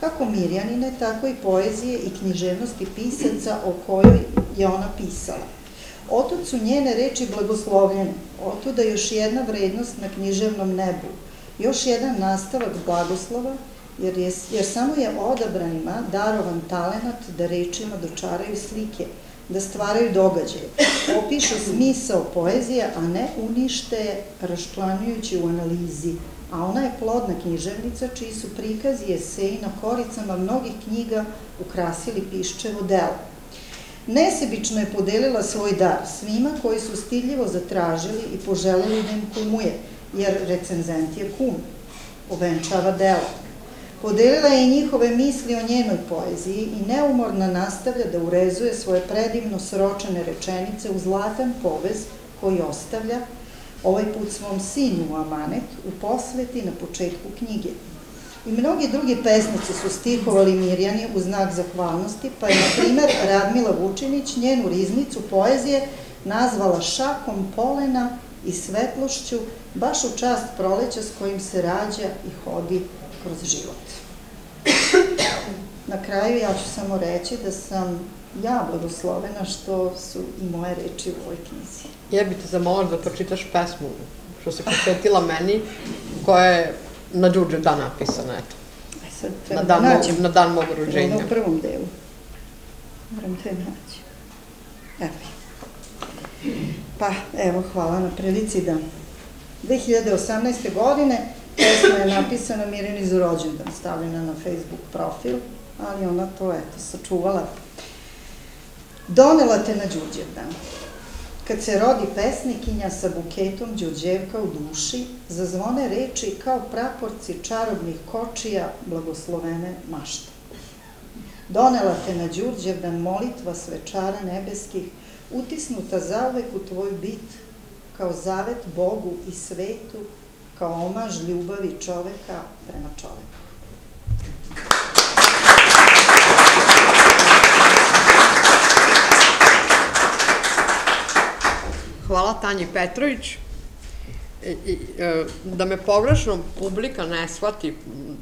kako Mirjanine, tako i poezije i književnosti pisaca o kojoj je ona pisala. Otud su njene reči blagoslovljene, otuda još jedna vrednost na književnom nebu, još jedan nastavak blagoslova, jer, je, jer samo je odabranima darovan talenat da rečima dočaraju slike, da stvaraju događaje, opišu smisao poezije, a ne unište je raščlanujući u analizi, a ona je plodna književnica čiji su prikazi i eseji na koricama mnogih knjiga ukrasili piščevo delo. Nesebično je podelila svoj dar svima koji su stiljivo zatražili i poželili da im kumuje, jer recenzent je kum, ovenčava delo. Podelila je njihove misli o njenoj poeziji i neumorno nastavlja da urezuje svoje predivno sročene rečenice u zlatan povez koji ostavlja, ovaj put svom sinu Amanet, u posveti na početku knjige. I mnogi drugi pesnici su stihovali Mirjani u znak zahvalnosti, pa je, na primer, Radmila Vučinić njenu riznicu poezije nazvala šakom polena i svetlošću, baš u čast proleća s kojim se rađa i hodi kroz život. Na kraju ja ću samo reći da sam ja blagoslovena što su i moje reči u ovoj knjizi. Ja bih te zamolila da pročitaš pesmu što se posvetila meni, koja je na Đurđe dan napisana, eto. Aj sad treba Na da dan, nađem. mog, na dan mog rođenja. Ono u prvom delu. Moram je naći. Evo. Pa, evo, hvala na prilici da 2018. godine pesma je napisana Mirjani za rođendan, stavljena na Facebook profil, ali ona to, eto, sačuvala. Donela te na Đurđevdan. Kad se rodi pesnikinja sa buketom đuđevka u duši, zazvone reči kao praporci čarobnih kočija blagoslovene mašte. Donela te na Đurđevdan molitva svečara nebeskih, utisnuta zauvek u tvoj bit, kao zavet Bogu i svetu, kao omaž ljubavi čoveka prema čoveku. Hvala Tanji Petrović. E, da me pogrešno publika ne shvati,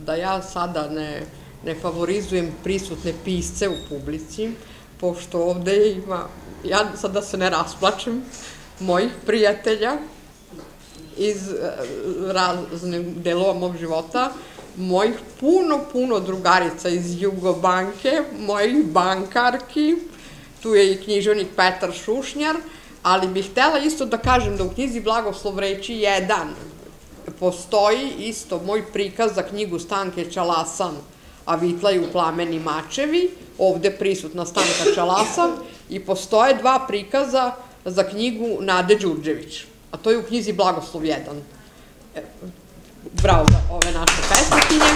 da ja sada ne, ne favorizujem prisutne pisce u publici, pošto ovde ima, ja sad da se ne rasplačem, mojih prijatelja iz e, raznih delova mog života, mojih puno, puno drugarica iz Jugobanke, mojih bankarki, tu je i književnik Petar Šušnjar, ali bih htela isto da kažem da u knjizi Blagoslov reči 1 postoji isto moj prikaz za knjigu Stanke Čalasan, a vitlaju plameni mačevi, ovde prisutna Stanka Čalasan, i postoje dva prikaza za knjigu Nade Đurđević, a to je u knjizi Blagoslov 1. E, bravo za ove naše pesnikinje.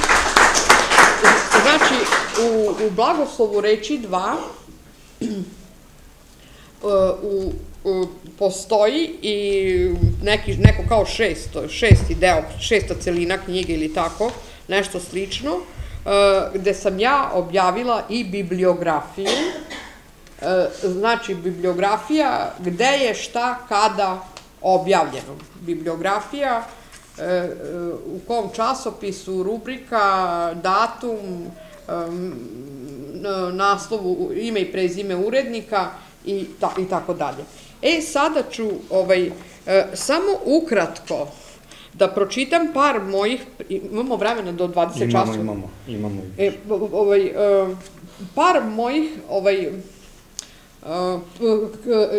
Znači, u, u Blagoslovu reči 2 u, u, postoji i neki, neko kao šest, šesti deo, šesta celina knjige ili tako, nešto slično, e, gde sam ja objavila i bibliografiju, e, znači bibliografija gde je šta, kada objavljeno. Bibliografija, u kom časopisu, rubrika, datum, naslovu, ime i prezime urednika i, ta, i tako dalje. E, sada ću ovaj, samo ukratko da pročitam par mojih, imamo vremena do 20 časova. Imamo, imamo, imamo. E, ovaj, par mojih ovaj,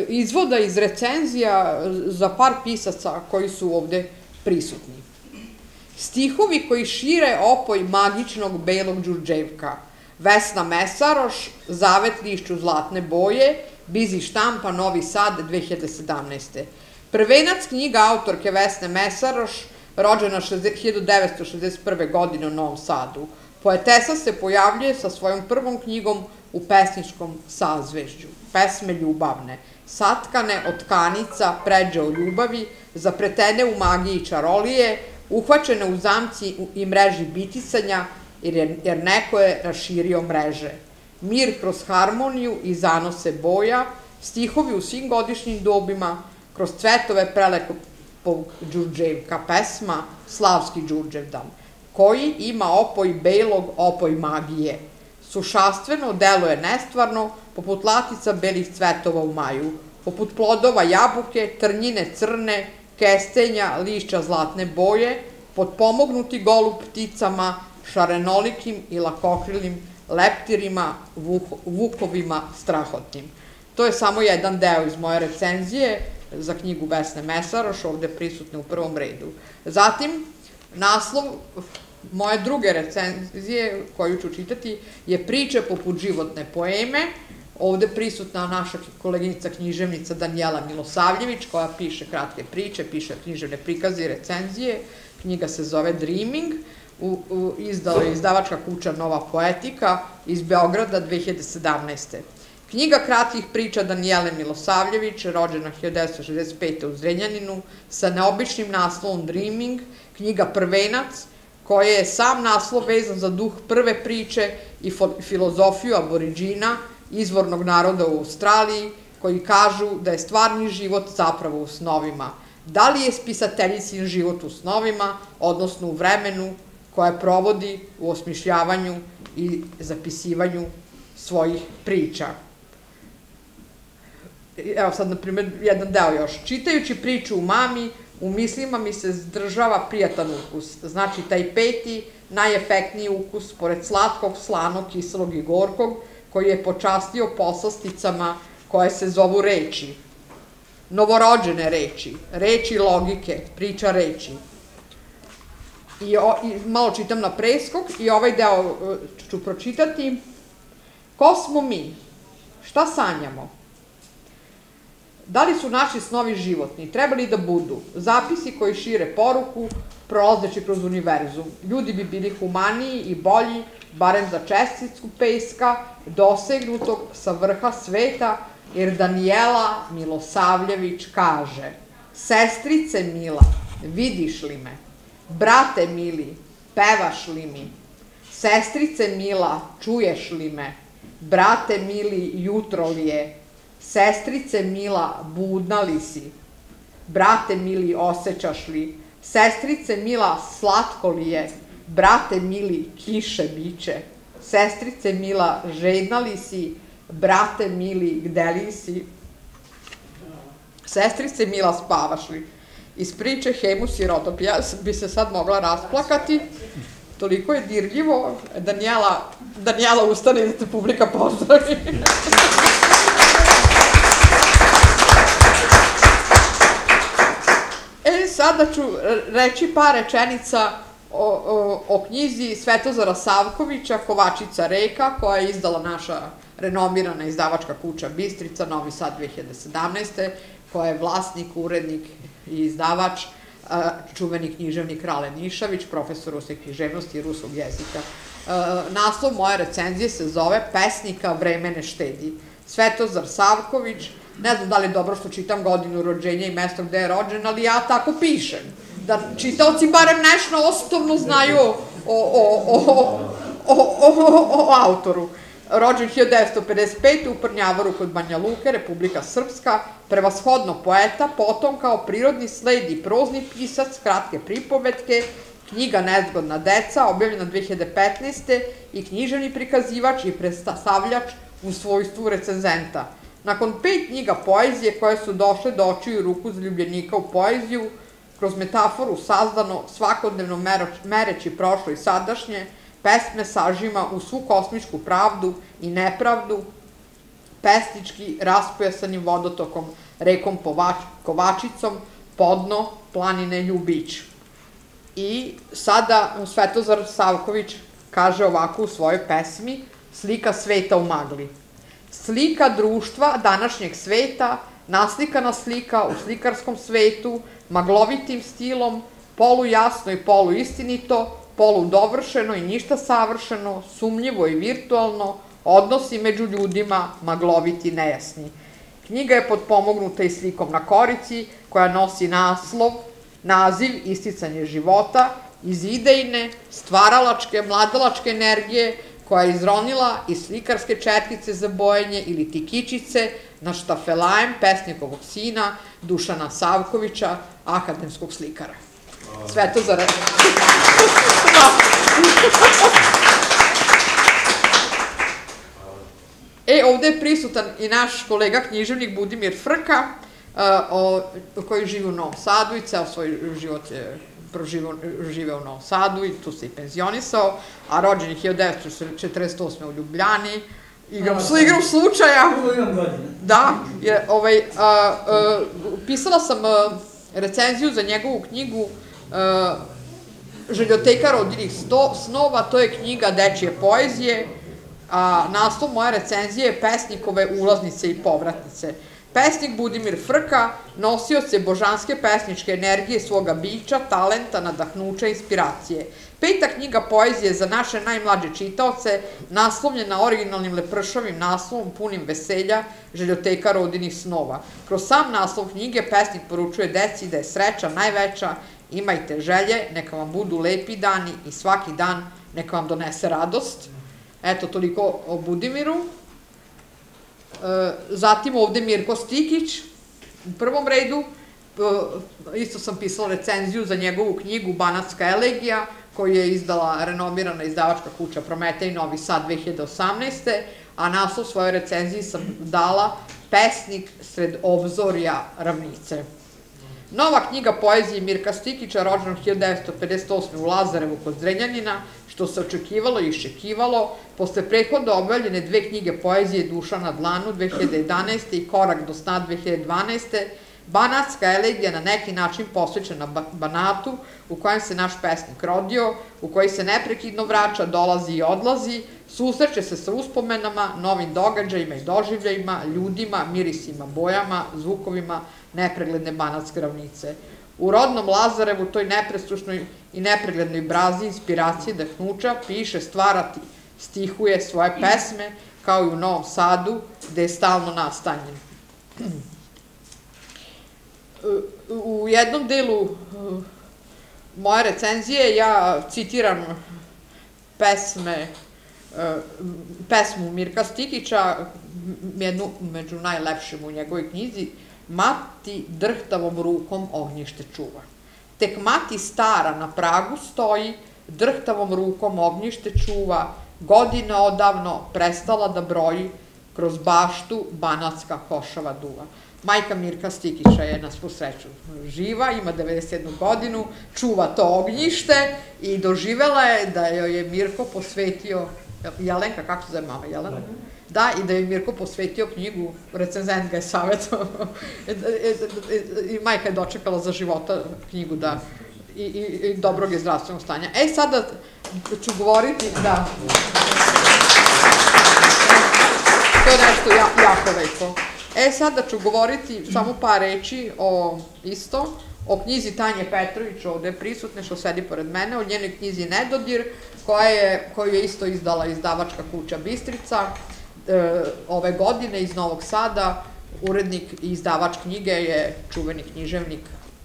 izvoda iz recenzija za par pisaca koji su ovde prisutni. Stihovi koji šire opoj magičnog belog Đurđevka, Vesna Mesaroš, Zavet lišću zlatne boje, Bizi štampa Novi Sad 2017. Prvenac knjiga autorke Vesne Mesaroš, rođena 1961. godine u Novom Sadu. Poetesa se pojavljuje sa svojom prvom knjigom u pesničkom sazvežđu, pesme ljubavne, satkane od tkanica, pređe o ljubavi, zapretene u magiji čarolije, uhvaćene u zamci i mreži bitisanja, jer neko je raširio mreže. Mir kroz harmoniju i zanose boja, stihovi u svim godišnjim dobima, kroz cvetove prelekog Đurđevka pesma Slavski Đurđevdan, koji ima opoj belog, opoj magije. Sušastveno deluje nestvarno, poput latica belih cvetova u maju, poput plodova jabuke, trnjine crne, kestenja, lišća zlatne boje, potpomognuti golub pticama, šarenolikim i lakokrilim leptirima, vukovima strahotnim. To je samo jedan deo iz moje recenzije za knjigu Vesne Mesaroš, ovde prisutne u prvom redu. Zatim, naslov moje druge recenzije koju ću čitati je Priče poput životne poeme, ovde prisutna naša koleginica književnica Danijela Milosavljević, koja piše kratke priče, piše književne prikaze i recenzije. Knjiga se zove Dreaming, u, izdala je izdavačka kuća Nova poetika iz Beograda 2017. Knjiga kratkih priča Danijele Milosavljević, rođena 1965. u Zrenjaninu, sa neobičnim naslovom Dreaming, knjiga Prvenac, koja je sam naslov vezan za duh prve priče i filozofiju aboriđina, izvornog naroda u Australiji, koji kažu da je stvarni život zapravo u snovima. Da li je spisateljicin život u snovima, odnosno u vremenu koje provodi u osmišljavanju i zapisivanju svojih priča. Evo sad, na primjer, jedan deo još. Čitajući priču u mami, u mislima mi se zdržava prijatan ukus. Znači, taj peti, najefektniji ukus, pored slatkog, slanog, kiselog i gorkog, koji je počastio poslasticama koje se zovu reči. Novorođene reči, reči logike, priča reči. I, malo čitam na preskok i ovaj deo e, ću pročitati. Ko smo mi? Šta sanjamo? Da li su naši snovi životni? Treba li da budu? Zapisi koji šire poruku, prolazeći kroz univerzum. Ljudi bi bili humaniji i bolji, barem za česticu peska, dosegnutog sa vrha sveta, jer Danijela Milosavljević kaže Sestrice mila, vidiš li me? Brate mili, pevaš li mi? Sestrice mila, čuješ li me? Brate mili, jutro li je? Sestrice mila, budna li si? Brate mili, osjećaš li? Sestrice mila, slatko li je? Brate mili, kiše biće. Sestrice mila, žedna li si? Brate mili, gde li si? Sestrice mila, spavaš li? Iz priče Hemus i Rotop, ja bi se sad mogla rasplakati, toliko je dirljivo, Danijela, Danijela ustane da te publika pozdravi. e, sada ću reći par rečenica o, o, o knjizi Svetozara Savkovića, Kovačica reka, koja je izdala naša renomirana izdavačka kuća Bistrica, Novi Sad 2017. koja je vlasnik, urednik i izdavač čuveni književnik Rale Nišavić, profesor ruske književnosti i ruskog jezika. Naslov moje recenzije se zove Pesnika vreme ne štedi. Svetozar Savković, ne znam da li je dobro što čitam godinu rođenja i mesto gde je rođen, ali ja tako pišem. Da čitaoci barem nešto osnovno znaju o, o, o, o, o, o, o autoru. rođen 1955. u Prnjavaru kod Banja Luke, Republika Srpska, prevashodno poeta, potom kao prirodni sled i prozni pisac, kratke pripovetke, knjiga Nezgodna deca, objavljena 2015. i književni prikazivač i predstavljač u svojstvu recenzenta. Nakon pet knjiga poezije koje su došle do očiju ruku zaljubljenika u poeziju, kroz metaforu sazdano svakodnevno mereći prošlo i sadašnje, pesme sažima u svu kosmičku pravdu i nepravdu, pesnički raspojasanim vodotokom, rekom Kovačicom, podno planine Ljubić. I sada Svetozar Savković kaže ovako u svojoj pesmi Slika sveta u magli. Slika društva današnjeg sveta, naslikana slika u slikarskom svetu, maglovitim stilom, polu jasno i polu istinito, polu dovršeno i ništa savršeno, sumnjivo i virtualno, odnosi među ljudima magloviti nejasni. Knjiga je podpomognuta i slikom na korici, koja nosi naslov, naziv Isticanje života, iz idejne, stvaralačke, mladalačke energije, koja je izronila iz slikarske četkice za bojenje ili tikičice na štafelajem pesnikovog sina Dušana Savkovića, akademskog slikara. Sve to za E, ovde je prisutan i naš kolega književnik Budimir Frka, o, koji živi u Novom Sadu i ceo svoj život je proživeo u Novom Sadu i tu se i penzionisao, a rođen je 1948. u Ljubljani, igram, su, igram slučaja. Da, je, ovaj, a, a, pisala sam a, recenziju za njegovu knjigu a, Željoteka rodinih sto, snova, to je knjiga dečije poezije, a naslov moje recenzije je Pesnikove ulaznice i povratnice. Pesnik Budimir Frka, nosioce božanske pesničke energije svoga bića, talenta, nadahnuća, inspiracije. Peta knjiga poezije za naše najmlađe čitaoce, naslovljena originalnim lepršavim naslovom punim veselja, željoteka rodinih snova. Kroz sam naslov knjige pesnik poručuje deci da je sreća najveća, imajte želje, neka vam budu lepi dani i svaki dan neka vam donese radost. Eto, toliko o Budimiru. E, zatim ovde Mirko Stikić, u prvom redu, e, isto sam pisala recenziju za njegovu knjigu Banatska elegija, koju je izdala renomirana izdavačka kuća Prometej Novi Sad 2018. A naslov svoje recenziji sam dala Pesnik sred obzorja ravnice. Nova knjiga poezije Mirka Stikića, rođenog 1958. u Lazarevu kod Zrenjanina, što se očekivalo i iščekivalo, posle prethodno objavljene dve knjige poezije Duša na dlanu 2011. i Korak do sna 2012. Banatska elegija na neki način posvećena Banatu, u kojem se naš pesnik rodio, u koji se neprekidno vraća, dolazi i odlazi, susreće se sa uspomenama, novim događajima i doživljajima, ljudima, mirisima, bojama, zvukovima nepregledne banatske ravnice. U rodnom Lazarevu, toj neprestušnoj i nepreglednoj brazi inspiracije dahnuča, piše stvarati, stihuje svoje pesme, kao i u Novom Sadu, gde je stalno nastanjen. U jednom delu uh, moje recenzije ja citiram pesme, uh, pesmu Mirka Stikića, jednu među najlepšim u njegovoj knjizi, Mati drhtavom rukom ognjište čuva. Tek mati stara na pragu stoji, drhtavom rukom ognjište čuva, godina odavno prestala da broji, kroz baštu banatska košava duva. Majka Mirka Stikića je na svu sreću živa, ima 91 godinu, čuva to ognjište i doživela je da joj je Mirko posvetio, Jelenka, kako se zove mama, Jelena? Da, i da je Mirko posvetio knjigu, recenzent ga je savjeto, i majka je dočekala za života knjigu da i, i, dobrog je zdravstvenog stanja. E, sada ću govoriti da... To je nešto ja, jako lepo. E, sada ću govoriti samo par reči o isto, o knjizi Tanje Petrović, ovde je prisutne, što sedi pored mene, o njenoj knjizi Nedodir, koja je, koju je isto izdala izdavačka kuća Bistrica, e, ove godine iz Novog Sada, urednik i izdavač knjige je čuveni književnik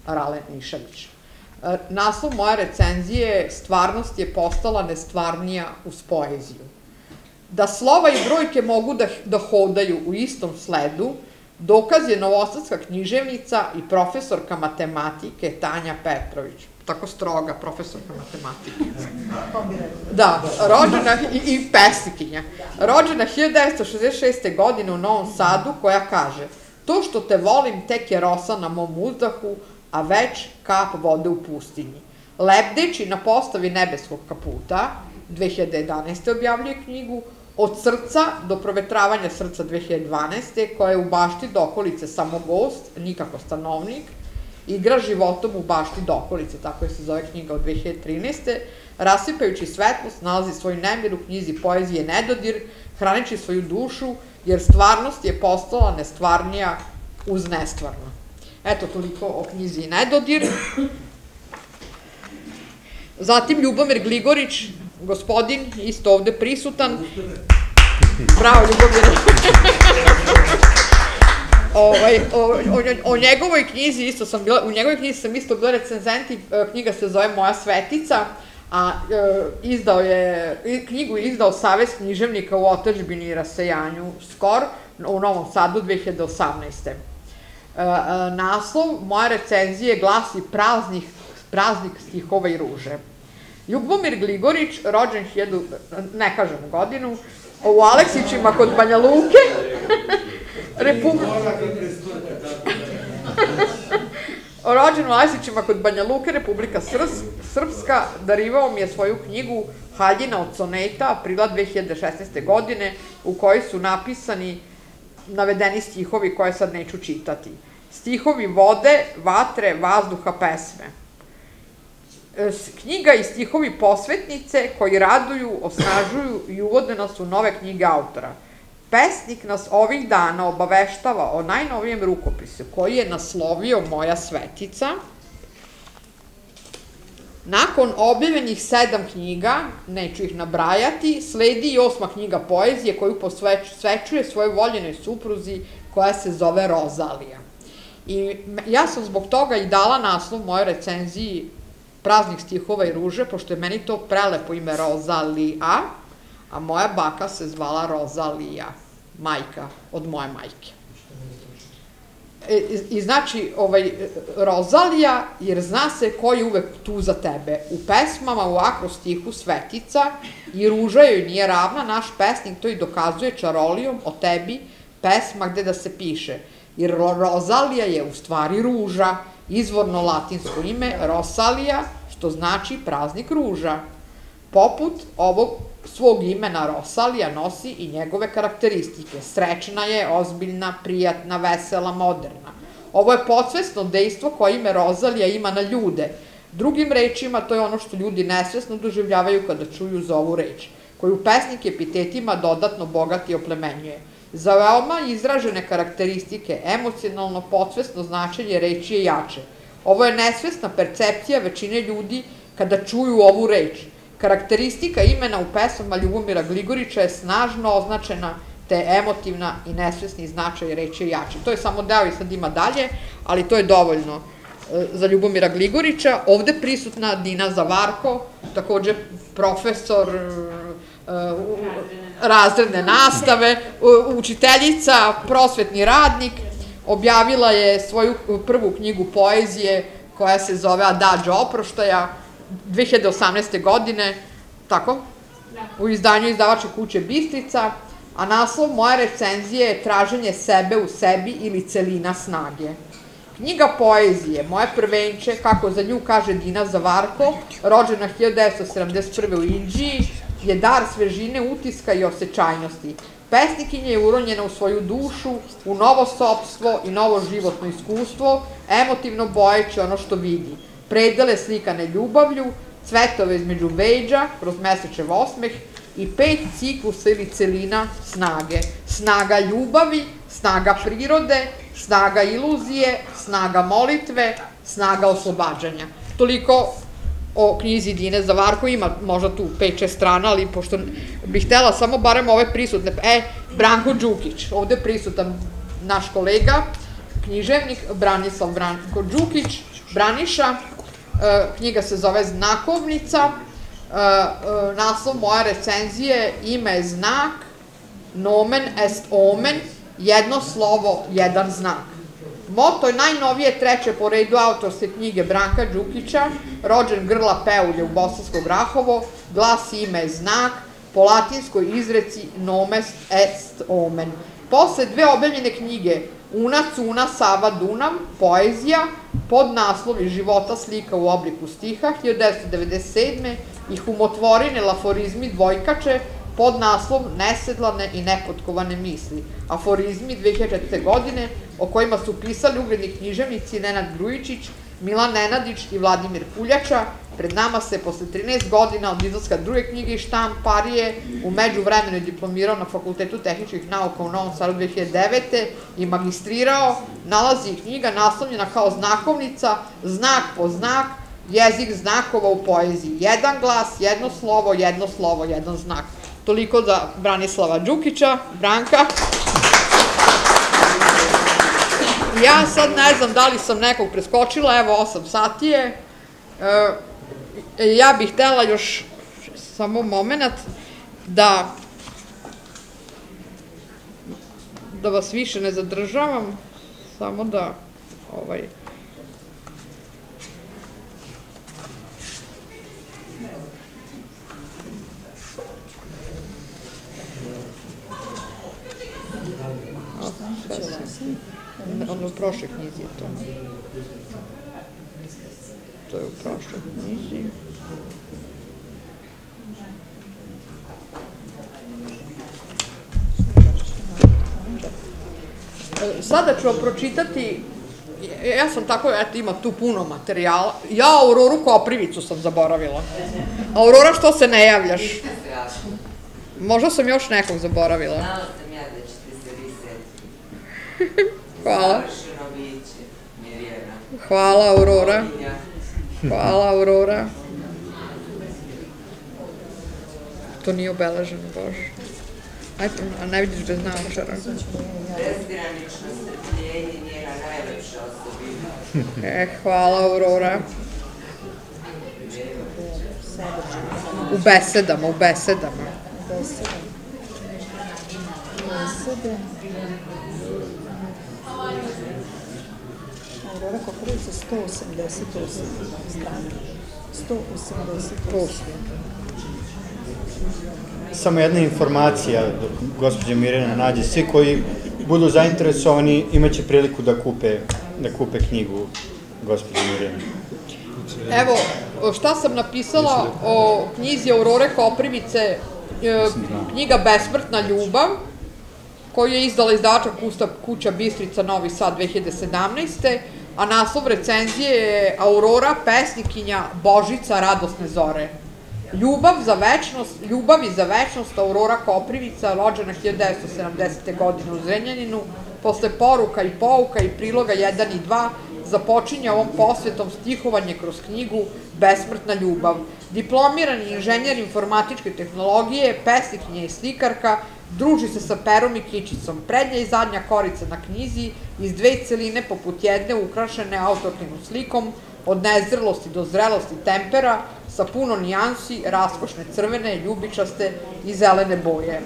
Rale Nišavić. E, naslov moje recenzije Stvarnost je postala nestvarnija uz poeziju. Da slova i brojke mogu da, da hodaju u istom sledu, dokaz je novosadska književnica i profesorka matematike Tanja Petrović. Tako stroga profesorka matematike. Da, rođena i, i pesnikinja. Rođena 1966. godine u Novom Sadu koja kaže To što te volim tek je rosa na mom uzdahu, a već kap vode u pustinji. Lebdeći na postavi nebeskog kaputa, 2011. objavljuje knjigu, Od srca do provetravanja srca 2012. koja je u bašti dokolice samo gost, nikako stanovnik, igra životom u bašti dokolice, tako je se zove knjiga od 2013. Rasipajući svetlost, nalazi svoj nemir u knjizi poezije Nedodir, hranići svoju dušu, jer stvarnost je postala nestvarnija uz nestvarno. Eto, toliko o knjizi Nedodir. Zatim Ljubomir Gligorić, gospodin, isto ovde prisutan. Bravo, Ljubomir. ovaj, o, o, o njegovoj knjizi isto sam bila, u njegovoj knjizi sam isto bila recenzent i e, knjiga se zove Moja svetica, a e, izdao je, knjigu je izdao Savez književnika u otačbini i rasejanju Skor u Novom Sadu 2018. E, e, naslov moje recenzije glasi praznih, praznik stihova i ruže. Ljubomir Gligorić, rođen 1000, ne kažem godinu, u Aleksićima kod Banja Luke. Rođen u Aleksićima kod Banja Luke, Republika Srpska, darivao mi je svoju knjigu Haljina od soneta, aprila 2016. godine, u kojoj su napisani navedeni stihovi koje sad neću čitati. Stihovi vode, vatre, vazduha, pesme. E, knjiga i stihovi posvetnice koji raduju, osnažuju i uvode nas u nove knjige autora. Pesnik nas ovih dana obaveštava o najnovijem rukopisu koji je naslovio Moja svetica. Nakon objavljenih sedam knjiga, neću ih nabrajati, sledi i osma knjiga poezije koju posvećuje svojoj voljenoj supruzi koja se zove Rozalija. I ja sam zbog toga i dala naslov mojoj recenziji praznih stihova i ruže, pošto je meni to prelepo ime Rozalija, a moja baka se zvala Rozalija, majka od moje majke. E, I znači, ovaj, Rozalija, jer zna se ko je uvek tu za tebe. U pesmama u akrostihu Svetica i ruža joj nije ravna, naš pesnik to i dokazuje čarolijom o tebi, pesma gde da se piše. Jer Rozalija je u stvari ruža, izvorno latinsko ime Rosalija, što znači praznik ruža. Poput ovog svog imena Rosalija nosi i njegove karakteristike. Srećna je, ozbiljna, prijatna, vesela, moderna. Ovo je podsvesno dejstvo koje ime Rozalija ima na ljude. Drugim rečima, to je ono što ljudi nesvesno doživljavaju kada čuju za ovu reč, koju pesnik epitetima dodatno bogati oplemenjuje. Za veoma izražene karakteristike, emocionalno podsvesno značenje reči je jače. Ovo je nesvesna percepcija većine ljudi kada čuju ovu reč. Karakteristika imena u pesama Ljubomira Gligorića je snažno označena te emotivna i nesvesni značaj reči jači. To je samo deo i sad ima dalje, ali to je dovoljno e, za Ljubomira Gligorića. Ovde prisutna Dina Zavarko, takođe profesor e, razredne nastave, učiteljica, prosvetni radnik, objavila je svoju prvu knjigu poezije koja se zove Adagio oproštaja 2018. godine, tako? U izdanju izdavače kuće Bistrica, a naslov moje recenzije je Traženje sebe u sebi ili celina snage. Knjiga poezije, moje prvenče, kako za nju kaže Dina Zavarko, rođena 1971. u Indiji, je dar svežine, utiska i osjećajnosti. Pesnikinja je uronjena u svoju dušu, u novo sobstvo i novo životno iskustvo, emotivno bojeći ono što vidi. Predele slikane ljubavlju, cvetove između veđa, kroz mesečev osmeh i pet ciklusa ili celina snage. Snaga ljubavi, snaga prirode, snaga iluzije, snaga molitve, snaga oslobađanja. Toliko o knjizi Dine Zavarko, ima možda tu 5-6 strana, ali pošto bih htela samo barem ove prisutne, e, Branko Đukić, ovde prisutan naš kolega, književnik, Branislav Branko Đukić, Braniša, e, knjiga se zove Znakovnica, uh, naslov moje recenzije, ime je znak, nomen est omen, jedno slovo, jedan znak. Moto je najnovije treće po redu autorske knjige Branka Đukića, rođen Grla Peulje u Bosansko Grahovo, glasi ime je znak, po latinskoj izreci nomes est omen. Posle dve objavljene knjige Una Cuna Sava Dunav, poezija, pod naslovi Života slika u obliku stiha 1997. i Humotvorine laforizmi dvojkače pod naslov Nesedlane i nepotkovane misli, aforizmi 2004. godine o kojima su pisali ugledni književnici Nenad Grujičić, Milan Nenadić i Vladimir Puljača, pred nama se posle 13 godina od izlaska druge knjige i štamparije u međuvremenu je diplomirao na Fakultetu tehničkih nauka u Novom Sadu 2009. i magistrirao, nalazi knjiga naslovljena kao znakovnica, znak po znak, jezik znakova u poeziji. Jedan glas, jedno slovo, jedno slovo, jedan znak. Toliko za Branislava Đukića, Branka. Ja sad ne znam da li sam nekog preskočila, evo 8 sati je. E, ja bih htela još samo moment da da vas više ne zadržavam, samo da ovaj, ono u prošloj knjizi je to. To je u prošloj knjizi. Sada ću vam pročitati, ja sam tako, eto ima tu puno materijala, ja Auroru Koprivicu sam zaboravila. Aurora, što se ne javljaš? Možda sam još nekog zaboravila. Znala sam ja da ćete se vi setiti. Hvala. Hvala, Aurora. Hvala, Aurora. To nije obeleženo, Bože. Ajde, a ne vidiš bez naočara. Bezgranično strpljenje, njena najlepša osobina. E, hvala, Aurora. U besedama, u besedama. Besede. Besede. Aurora Koprivica 188 strana. 188. Samo jedna informacija, gospođa Mirjana nađe, svi koji budu zainteresovani imaće priliku da kupe, da kupe knjigu gospođe Mirjana. Evo, šta sam napisala o knjizi Aurore Koprivice, e, knjiga Besmrtna ljubav, koju je izdala kusta, kuća Bistrica Novi Sad 2017. A naslov recenzije je Aurora, pesnikinja Božica radosne zore. Ljubav za večnost, ljubavi za večnost Aurora Koprivica, rođena 1970. godine u Zrenjaninu, posle poruka i pouka i priloga 1 i 2, započinje ovom posvetom stihovanje kroz knjigu Besmrtna ljubav. Diplomirani inženjer informatičke tehnologije, pesnikinja i slikarka, druži se sa perom i kičicom. Prednja i zadnja korica na knjizi iz dve celine poput jedne ukrašene autorkinom slikom, od nezrelosti do zrelosti tempera, sa puno nijansi, raskošne crvene, ljubičaste i zelene boje.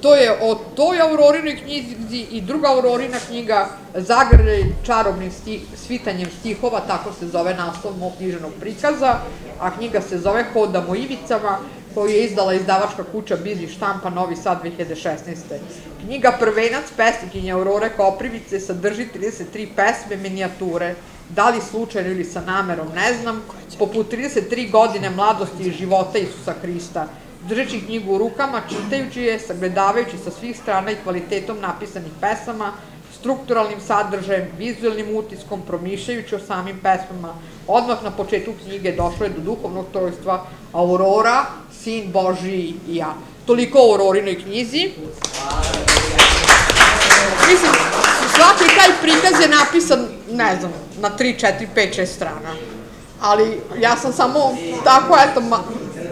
To je o toj Aurorinoj knjizi i druga Aurorina knjiga Zagrljaj čarobnim svitanjem stihova, tako se zove naslov mog knjiženog prikaza, a knjiga se zove Hodamo ivicama, koju je izdala izdavačka kuća Bizi štampa Novi Sad 2016. Knjiga Prvenac pesnikinje Aurore Koprivice sadrži 33 pesme minijature, da li slučajno ili sa namerom, ne znam, poput 33 godine mladosti i života Isusa Hrista, držeći knjigu u rukama, čitajući je, sagledavajući sa svih strana i kvalitetom napisanih pesama, strukturalnim sadržajem, vizualnim utiskom, promišljajući o samim pesmama, odmah na početku knjige došlo je do duhovnog trojstva Aurora, Sin Boži i ja. Toliko o Aurorinoj knjizi. Mislim, svaki taj prikaz je napisan, ne znam, na 3, 4, 5, 6 strana. Ali ja sam samo tako, eto,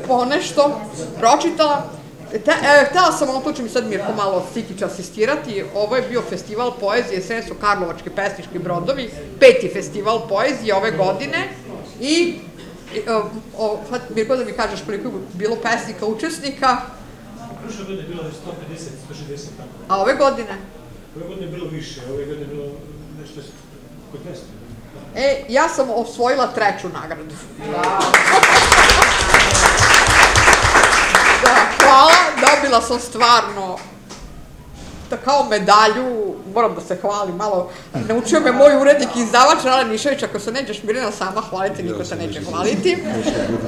ponešto pročitala. Te, e, htela sam, ono tu će mi sad Mirko malo Stikić asistirati, ovo je bio festival poezije Sresu Karlovački pesnički brodovi, peti festival poezije ove godine I, o, sad, Mirko, da mi kažeš koliko je bilo pesnika, učesnika, Prošle godine je bilo 150, 160 tako. a ove godine? Ove godine je bilo više, ove godine je bilo nešto kod 200. E, ja sam osvojila treću nagradu. Da, hvala, dobila sam stvarno da kao medalju, moram da se hvalim malo, naučio me moj urednik i izdavač Rala Nišević, ako se nećeš Mirjana sama hvaliti, niko se neće hvaliti.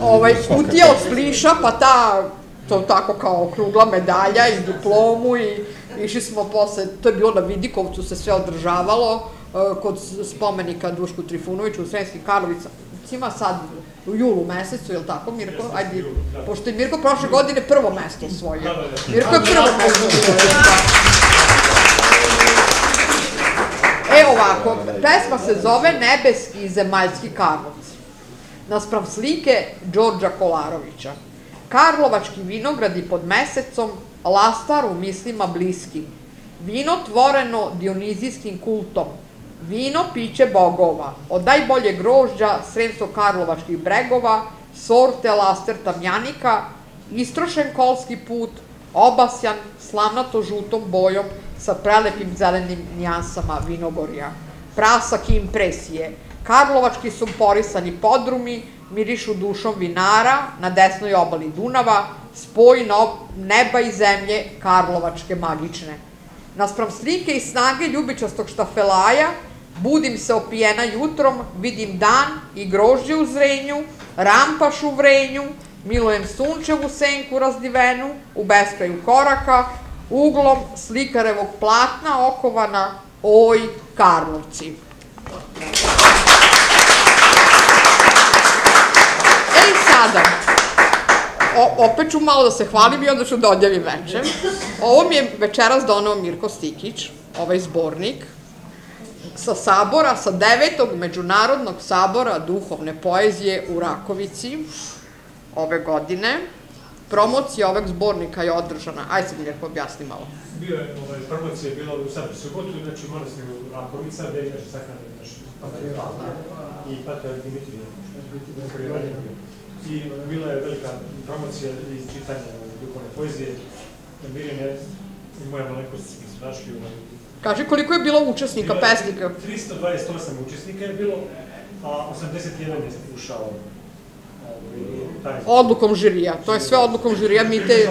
Ovaj, kutija od spliša, pa ta, to tako kao okrugla medalja i diplomu i išli smo posle, to je bilo na Vidikovcu, se sve održavalo, e, kod spomenika Dušku Trifunoviću u Sremskim Karlovicima, sad u julu mesecu, je li tako Mirko? Ajde, pošto je Mirko prošle godine prvo mesto osvojio. Mirko je prvo mesto osvojio. Ovako, pesma se zove Nebeski i zemaljski Karlovci. Naspram slike Đorđa Kolarovića. Karlovački vinogradi pod mesecom, lastar u mislima bliski. Vino tvoreno dionizijskim kultom. Vino piće bogova. Od najbolje grožđa Sremsko-Karlovačkih bregova, sorte laster tamjanika, istrošen kolski put, obasjan slavnato žutom bojom sa prelepim zelenim nijansama vinogorja. Prasak i impresije. Karlovački su porisani podrumi, mirišu dušom vinara na desnoj obali Dunava, spoj neba i zemlje Karlovačke magične. Naspram slike i snage ljubičastog štafelaja, budim se opijena jutrom, vidim dan i grožđe u zrenju, rampaš u vrenju, milujem sunčevu senku razdivenu, u beskraju koraka, uglom slikarevog platna okovana, oj, Karlovci. Ej, sada, o, opet ću malo da se hvalim i onda ću da odjavim večer. Ovo mi je večeras donao Mirko Stikić, ovaj zbornik, sa sabora, sa devetog Međunarodnog sabora duhovne poezije u Rakovici ove godine. Promocija ovog zbornika je održana, ajde sad Mirko objasni malo. Bio je, ovaj, promocija je bila u sad u subotu, znači u manastiru Rakovica, gde je naš sahrane naš i ranije bio. I bila je velika promocija iz čitanja duhovne poezije. Mirjane i moja malenkost smo našli u Kaži koliko je bilo učesnika, pesnika? 328 učesnika je bilo, a 81 je ušao. Odlukom žirija, to je sve odlukom žirija, mi te...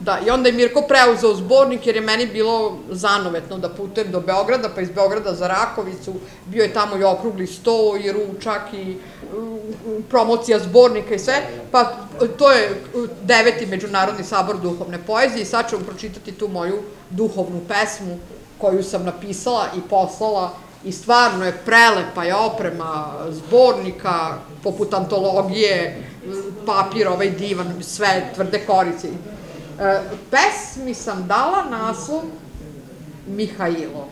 Da, i onda je Mirko preuzeo zbornik jer je meni bilo zanovetno da putujem do Beograda, pa iz Beograda za Rakovicu, bio je tamo i okrugli sto i ručak i promocija zbornika i sve, pa to je deveti Međunarodni sabor duhovne poezije i sad ću vam pročitati tu moju duhovnu pesmu koju sam napisala i poslala i stvarno je prelepa je oprema zbornika, poput antologije, papir ovaj divan, sve tvrde korice. Pesmi sam dala naslov Mihajlo.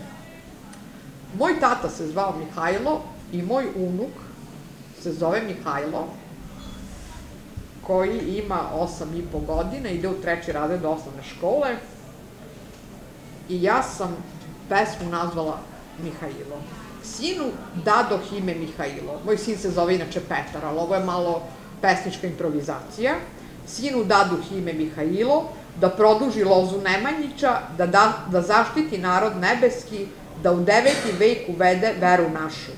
Moj tata se zvao Mihajlo i moj unuk se zove Mihajlo, koji ima osam i po godina, ide u treći razred osnovne škole i ja sam pesmu nazvala Mihajlo. Sinu dadoh ime Mihajlo. Moj sin se zove inače Petar, ali ovo je malo pesnička improvizacija. Sinu daduh ime Mihajlo, da produži lozu Nemanjića, da, da, da zaštiti narod nebeski, da u deveti vek uvede veru našu.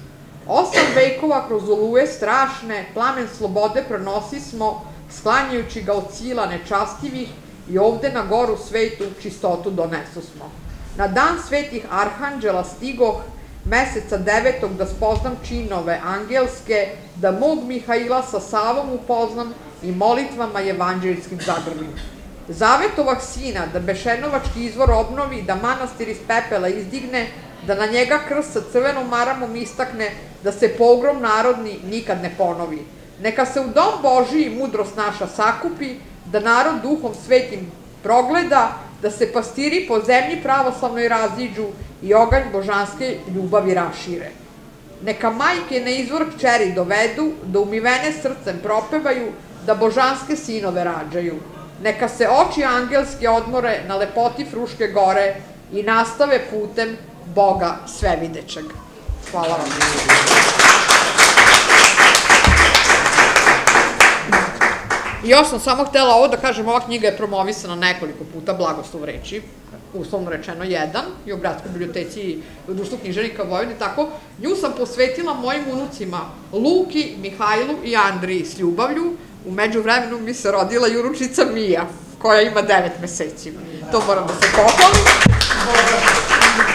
Osam vekova kroz oluje strašne, plamen slobode pronosi smo, sklanjajući ga od sila nečastivih i ovde na goru svetu čistotu donesu smo. Na dan svetih arhanđela stigoh, meseca devetog da spoznam činove angelske, da mog Mihajla sa Savom upoznam i molitvama evanđeljskim zagrlim. Zavetovah sina da Bešenovački izvor obnovi, da manastir iz pepela izdigne, da na njega krst sa crvenom maramom istakne, da se pogrom narodni nikad ne ponovi. Neka se u dom Božiji mudrost naša sakupi, da narod duhom svetim progleda, da se pastiri po zemlji pravoslavnoj raziđu i oganj božanske ljubavi rašire. Neka majke na izvor kćeri dovedu, da umivene srcem propevaju, da božanske sinove rađaju. Neka se oči angelske odmore na lepoti Fruške gore i nastave putem Boga svevidećeg. Hvala vam. Još sam samo htela ovo da kažem, ova knjiga je promovisana nekoliko puta, blagoslov reči, uslovno rečeno jedan, i u Bratskoj biblioteci i u društvu književnika Vojvodine, tako, nju sam posvetila mojim unucima Luki, Mihajlu i Andriji s ljubavlju, u međuvremenu mi se rodila juručica Mija, koja ima devet meseci. To moram da se pohvalim.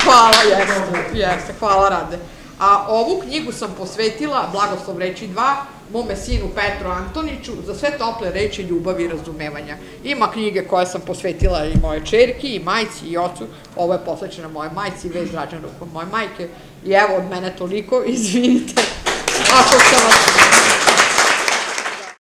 Hvala, jeste, jeste, hvala Rade. A ovu knjigu sam posvetila, Blagoslov reči 2, mome sinu Petru Antoniću, za sve tople reči ljubavi i razumevanja. Ima knjige koje sam posvetila i moje čerki, i majci, i ocu. Ovo je posvećena moje majci, vez rađan rukom moje majke. I evo od mene toliko, izvinite, ako sam vas